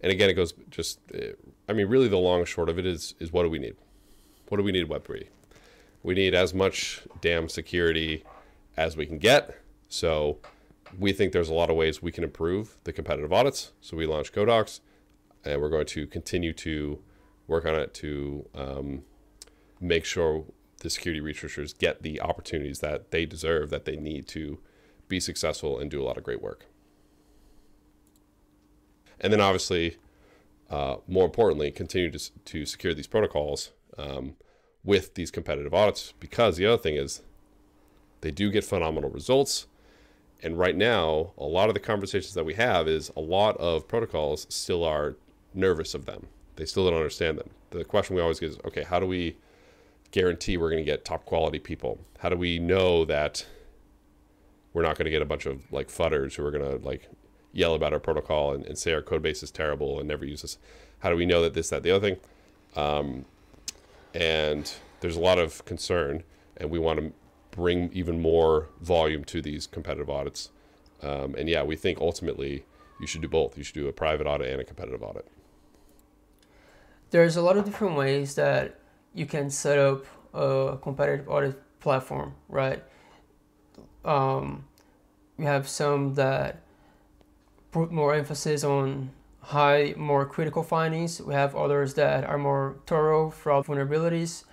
And again, it goes just, I mean, really the long short of it is, is what do we need? What do we need Web3? We need as much damn security as we can get. So we think there's a lot of ways we can improve the competitive audits. So we launched CodeHawks and we're going to continue to work on it to, um, make sure the security researchers get the opportunities that they deserve, that they need to be successful and do a lot of great work. And then, obviously, uh, more importantly, continue to, to secure these protocols um, with these competitive audits because the other thing is they do get phenomenal results. And right now, a lot of the conversations that we have is a lot of protocols still are nervous of them. They still don't understand them. The question we always get is okay, how do we guarantee we're going to get top quality people? How do we know that we're not going to get a bunch of like fudders who are going to like yell about our protocol and, and, say our code base is terrible and never use this? How do we know that this, that, the other thing? Um, and there's a lot of concern, and we want to bring even more volume to these competitive audits. Um, and yeah, we think ultimately you should do both. You should do a private audit and a competitive audit. There's a lot of different ways that you can set up a competitive audit platform, right? Um, we have some that put more emphasis on high, more critical findings. We have others that are more thorough throughout vulnerabilities.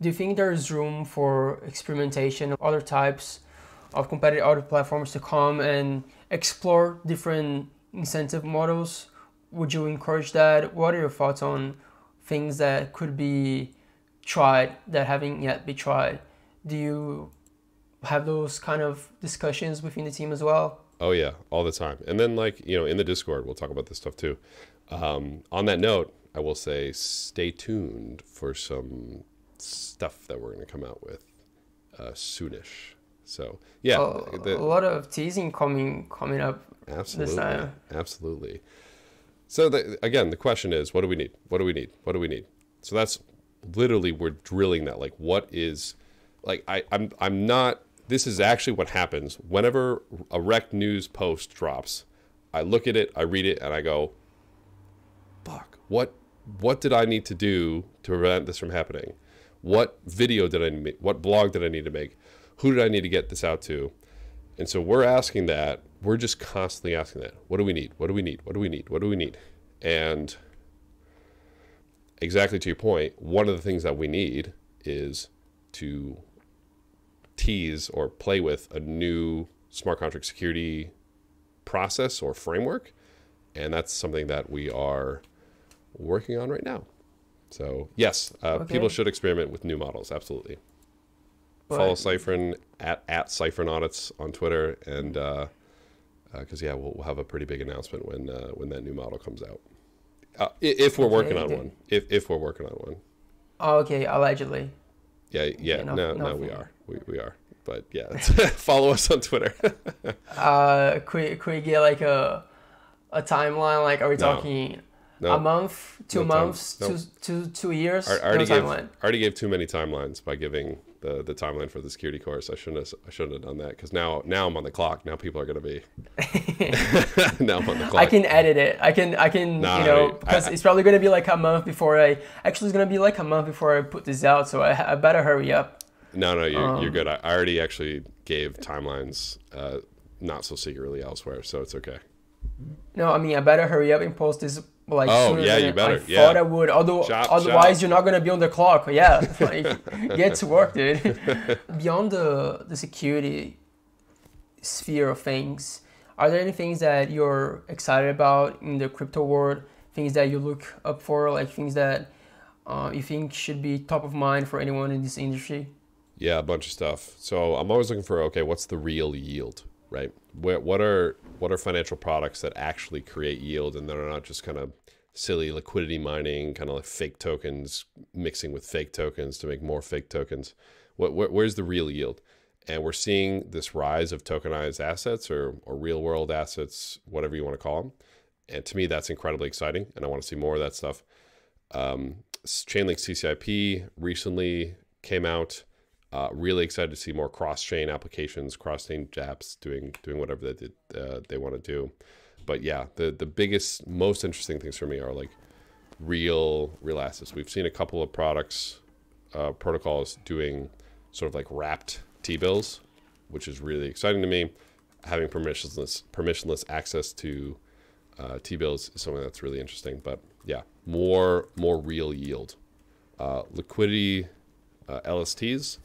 do you think there's room for experimentation, of other types of competitive audit platforms to come and explore different incentive models? Would you encourage that? What are your thoughts on things that could be tried that haven't yet been tried? Do you have those kind of discussions within the team as well? Oh yeah, all the time. And then like you know in the Discord, we'll talk about this stuff too. Um, on that note, I will say stay tuned for some stuff that we're going to come out with uh, soonish. So yeah, oh, the, a lot of teasing coming coming up. Absolutely, absolutely. So the, again, the question is, what do we need? What do we need? What do we need? So that's literally we're drilling that. Like, what is like I I'm I'm not. This is actually what happens whenever a Rekt News post drops. I look at it, I read it, and I go, "Fuck! What what did I need to do to prevent this from happening? What video did I make? What blog did I need to make? Who did I need to get this out to? And so we're asking that. We're just constantly asking that. What do we need? What do we need? What do we need? What do we need? And exactly to your point, one of the things that we need is to tease or play with a new smart contract security process or framework. And that's something that we are working on right now. So yes, uh, okay. people should experiment with new models. Absolutely. But, Follow Cyfrin at at CyfrinAudits on Twitter, and because uh, uh, yeah, we'll, we'll, have a pretty big announcement when uh, when that new model comes out. Uh, if we're working on one, if if we're working on one. Oh, okay, allegedly. Yeah, yeah, okay, no, no, no, we are, we, we are, but yeah, follow us on Twitter. uh, could could we get like a a timeline? Like, are we talking? No, a month, two no months, no. two, two, two years. I already, gave, already gave too many timelines by giving the, the timeline for the security course. I shouldn't have, I shouldn't have done that because now now I'm on the clock. Now people are going to be. now I'm on the clock. I can edit it. I can I can no, you know because it's probably going to be like a month before I actually it's going to be like a month before I put this out. So I, I better hurry up. No, no, you're, um, you're good. I, I already actually gave timelines, uh, not so secretly elsewhere, so it's okay. No, I mean I better hurry up and post this like oh yeah, you better. I yeah. thought I would. Although chop, otherwise chop. you're not gonna be on the clock. Yeah, like get to work, dude. Beyond the the security sphere of things, are there any things that you're excited about in the crypto world? Things that you look up for, like things that uh, you think should be top of mind for anyone in this industry? Yeah, a bunch of stuff. So I'm always looking for okay, what's the real yield, right? What are what are financial products that actually create yield and they're not just kind of silly liquidity mining, kind of like fake tokens mixing with fake tokens to make more fake tokens. What, where, where's the real yield? And we're seeing this rise of tokenized assets or, or real world assets, whatever you want to call them. And to me, that's incredibly exciting. And I want to see more of that stuff. Um, Chainlink CCIP recently came out. Uh, really excited to see more cross-chain applications, cross-chain apps doing doing whatever they did, uh, they want to do. But yeah, the the biggest, most interesting things for me are like real real assets. We've seen a couple of products, uh, protocols doing sort of like wrapped T bills, which is really exciting to me. Having permissionless permissionless access to uh, T bills is something that's really interesting. But yeah, more more real yield. Uh, liquidity uh, LSTs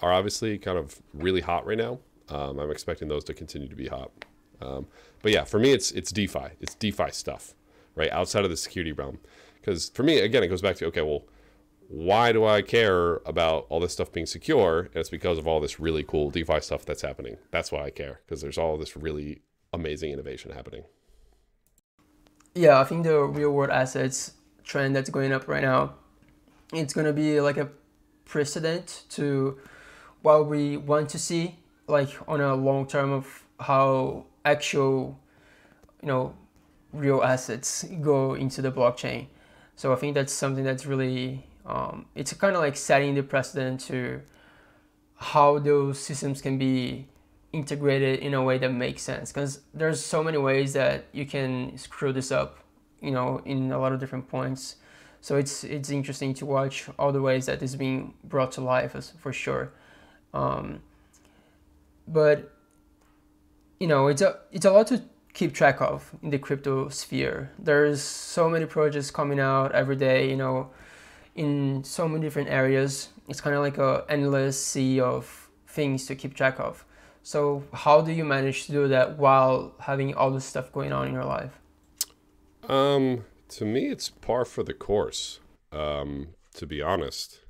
are obviously kind of really hot right now. Um, I'm expecting those to continue to be hot. Um, but yeah, for me, it's it's DeFi. It's DeFi stuff, right outside of the security realm. Because for me, again, it goes back to okay, well, why do I care about all this stuff being secure? And it's because of all this really cool DeFi stuff that's happening. That's why I care because there's all this really amazing innovation happening. Yeah, I think the real world assets trend that's going up right now, it's gonna be like a precedent to what we want to see, like on a long term of how actual, you know, real assets go into the blockchain. So I think that's something that's really, um, it's kind of like setting the precedent to how those systems can be integrated in a way that makes sense. Because there's so many ways that you can screw this up, you know, in a lot of different points. So it's it's interesting to watch all the ways that this being brought to life, as, for sure. Um, but you know, it's a it's a lot to keep track of in the crypto sphere. There's so many projects coming out every day. You know, in so many different areas. It's kind of like a endless sea of things to keep track of. So how do you manage to do that while having all this stuff going on in your life? Um, to me, it's par for the course. Um, to be honest,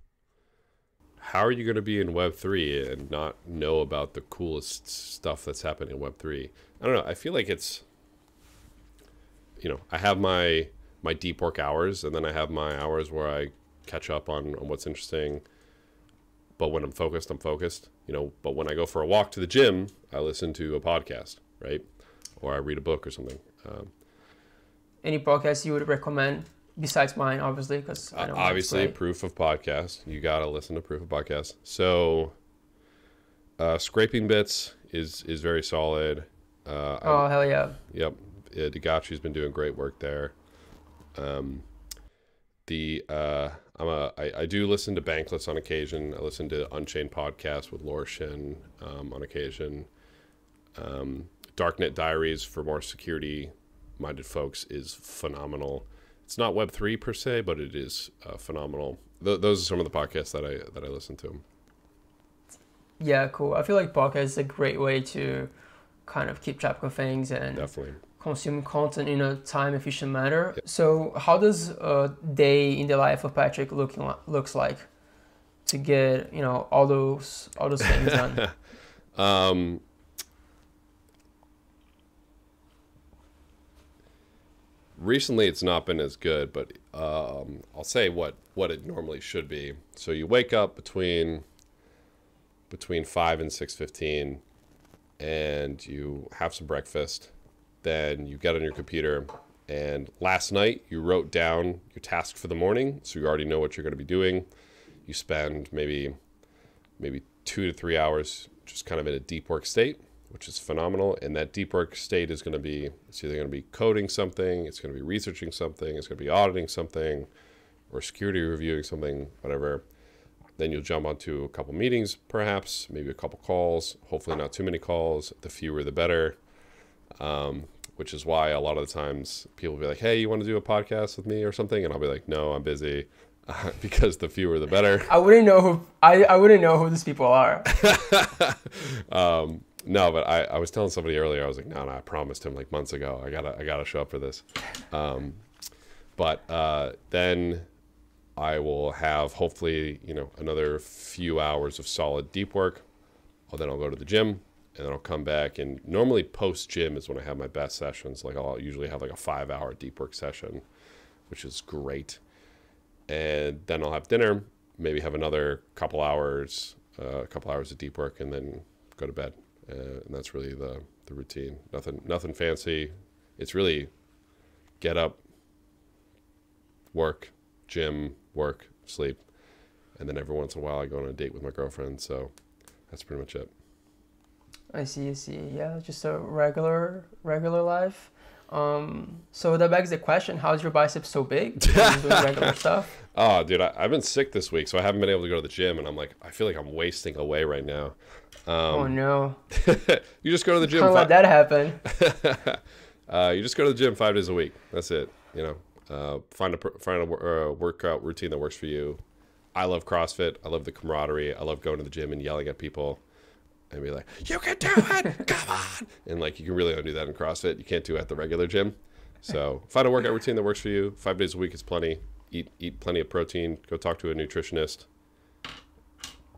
how are you going to be in Web three and not know about the coolest stuff that's happening in Web three? I don't know. I feel like it's, you know, I have my my deep work hours, and then I have my hours where I catch up on, on what's interesting. But when I'm focused, I'm focused. You know, but when I go for a walk to the gym, I listen to a podcast, right? Or I read a book or something. Um, Any podcast you would recommend besides mine, obviously, because uh, obviously proof of podcast. You gotta listen to proof of podcast. So, uh, scraping bits is is very solid. Uh, oh I'm, hell yeah! Yep, uh, Dagachi's been doing great work there. Um, the uh, I'm a I, I do listen to Bankless on occasion. I listen to Unchained podcast with Laura Shin um, on occasion. Um, Darknet Diaries for more security minded folks is phenomenal. It's not Web three per se, but it is uh, phenomenal. Th- those are some of the podcasts that I that I listen to. Yeah, cool. I feel like podcast is a great way to kind of keep track of things and definitely consume content in a time efficient manner. So how does a day in the life of Patrick looking looks like to get you know all those all those things done? um, recently, it's not been as good, but um, I'll say what what it normally should be. So you wake up between between five and six fifteen, and you have some breakfast. Then you get on your computer and last night you wrote down your task for the morning so you already know what you're going to be doing. You spend maybe maybe two to three hours just kind of in a deep work state which is phenomenal and that deep work state is going to be it's either going to be coding something it's going to be researching something it's going to be auditing something or security reviewing something whatever then you'll jump onto a couple meetings perhaps maybe a couple calls hopefully not too many calls the fewer the better um, which is why a lot of the times people will be like, "Hey, you want to do a podcast with me or something?" And I'll be like, "No, I'm busy," uh, because the fewer the better. I wouldn't know who I, I wouldn't know who these people are. um, no, but I, I was telling somebody earlier. I was like, "No, no, I promised him like months ago. I gotta I gotta show up for this." Um, but uh, then I will have hopefully you know another few hours of solid deep work. Well, then I'll go to the gym and then I'll come back and normally post gym is when I have my best sessions. Like I'll usually have like a five hour deep work session, which is great. And then I'll have dinner, maybe have another couple hours, uh, a couple hours of deep work, and then go to bed. Uh, and that's really the the routine. Nothing nothing fancy. It's really get up, work, gym, work, sleep, and then every once in a while I go on a date with my girlfriend. So that's pretty much it. I see, I see. Yeah, just a regular, regular life. Um, so that begs the question: How's your biceps so big? regular stuff. Oh, dude, I, have been sick this week, so I haven't been able to go to the gym, and I'm like, I feel like I'm wasting away right now. Um, oh no! you just go to the gym. Can't let that happen. uh, you just go to the gym five days a week. That's it. You know, uh, find a find a uh, workout routine that works for you. I love CrossFit. I love the camaraderie. I love going to the gym and yelling at people and be like, "You can do it! Come on!" And like you can really only do that in CrossFit. You can't do it at the regular gym. So find a workout routine that works for you. Five days a week is plenty. Eat eat plenty of protein. Go talk to a nutritionist.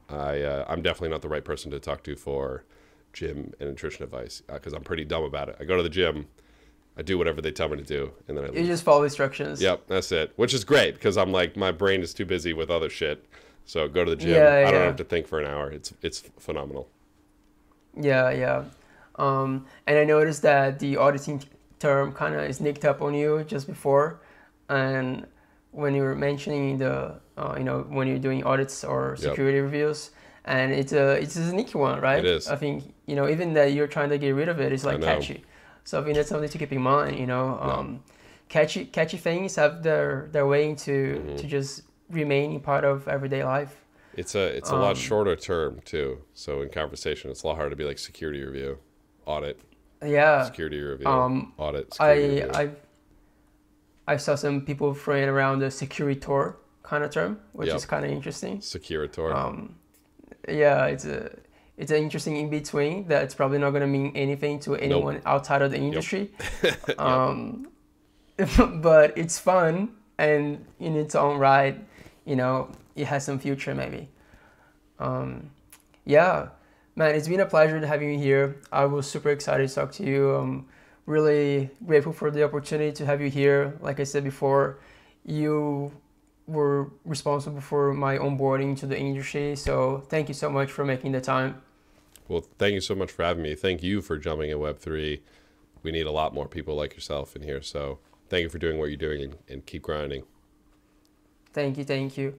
I uh, I'm definitely not the right person to talk to for gym and nutrition advice because uh, I'm pretty dumb about it. I go to the gym. I do whatever they tell me to do, and then I leave. You just follow instructions. Yep, that's it. Which is great because I'm like my brain is too busy with other shit. So go to the gym. Yeah, I don't have to think for an hour. It's it's phenomenal. Yeah, yeah. Um, and I noticed that the auditing term kind of is nicked up on you just before, and when you were mentioning the, uh, you know, when you're doing audits or security yep. reviews, and it's a it's a sneaky one, right? It is. I think you know even that you're trying to get rid of it, it is like catchy, so I think that's something to keep in mind. You know, um, catchy catchy things have their their way to mm-hmm. to just remaining part of everyday life. It's a it's a um, lot shorter term too. So in conversation, it's a lot harder to be like security review, audit. Yeah. Security review, um, audit. I I I saw some people throwing around the security tour. kind of term, which Yep. is kind of interesting. Securator. Um, yeah, it's a it's an interesting in between that's probably not going to mean anything to anyone outside of the industry. um, but it's fun and in its own right, you know, it has some future maybe. Um, yeah, man, it's been a pleasure to have you here. I was super excited to talk to you. I'm really grateful for the opportunity to have you here. Like I said before, you were responsible for my onboarding to the industry. So thank you so much for making the time. Well, thank you so much for having me. Thank you for jumping in Web3. We need a lot more people like yourself in here. So thank you for doing what you're doing and, and keep grinding. Thank you, thank you.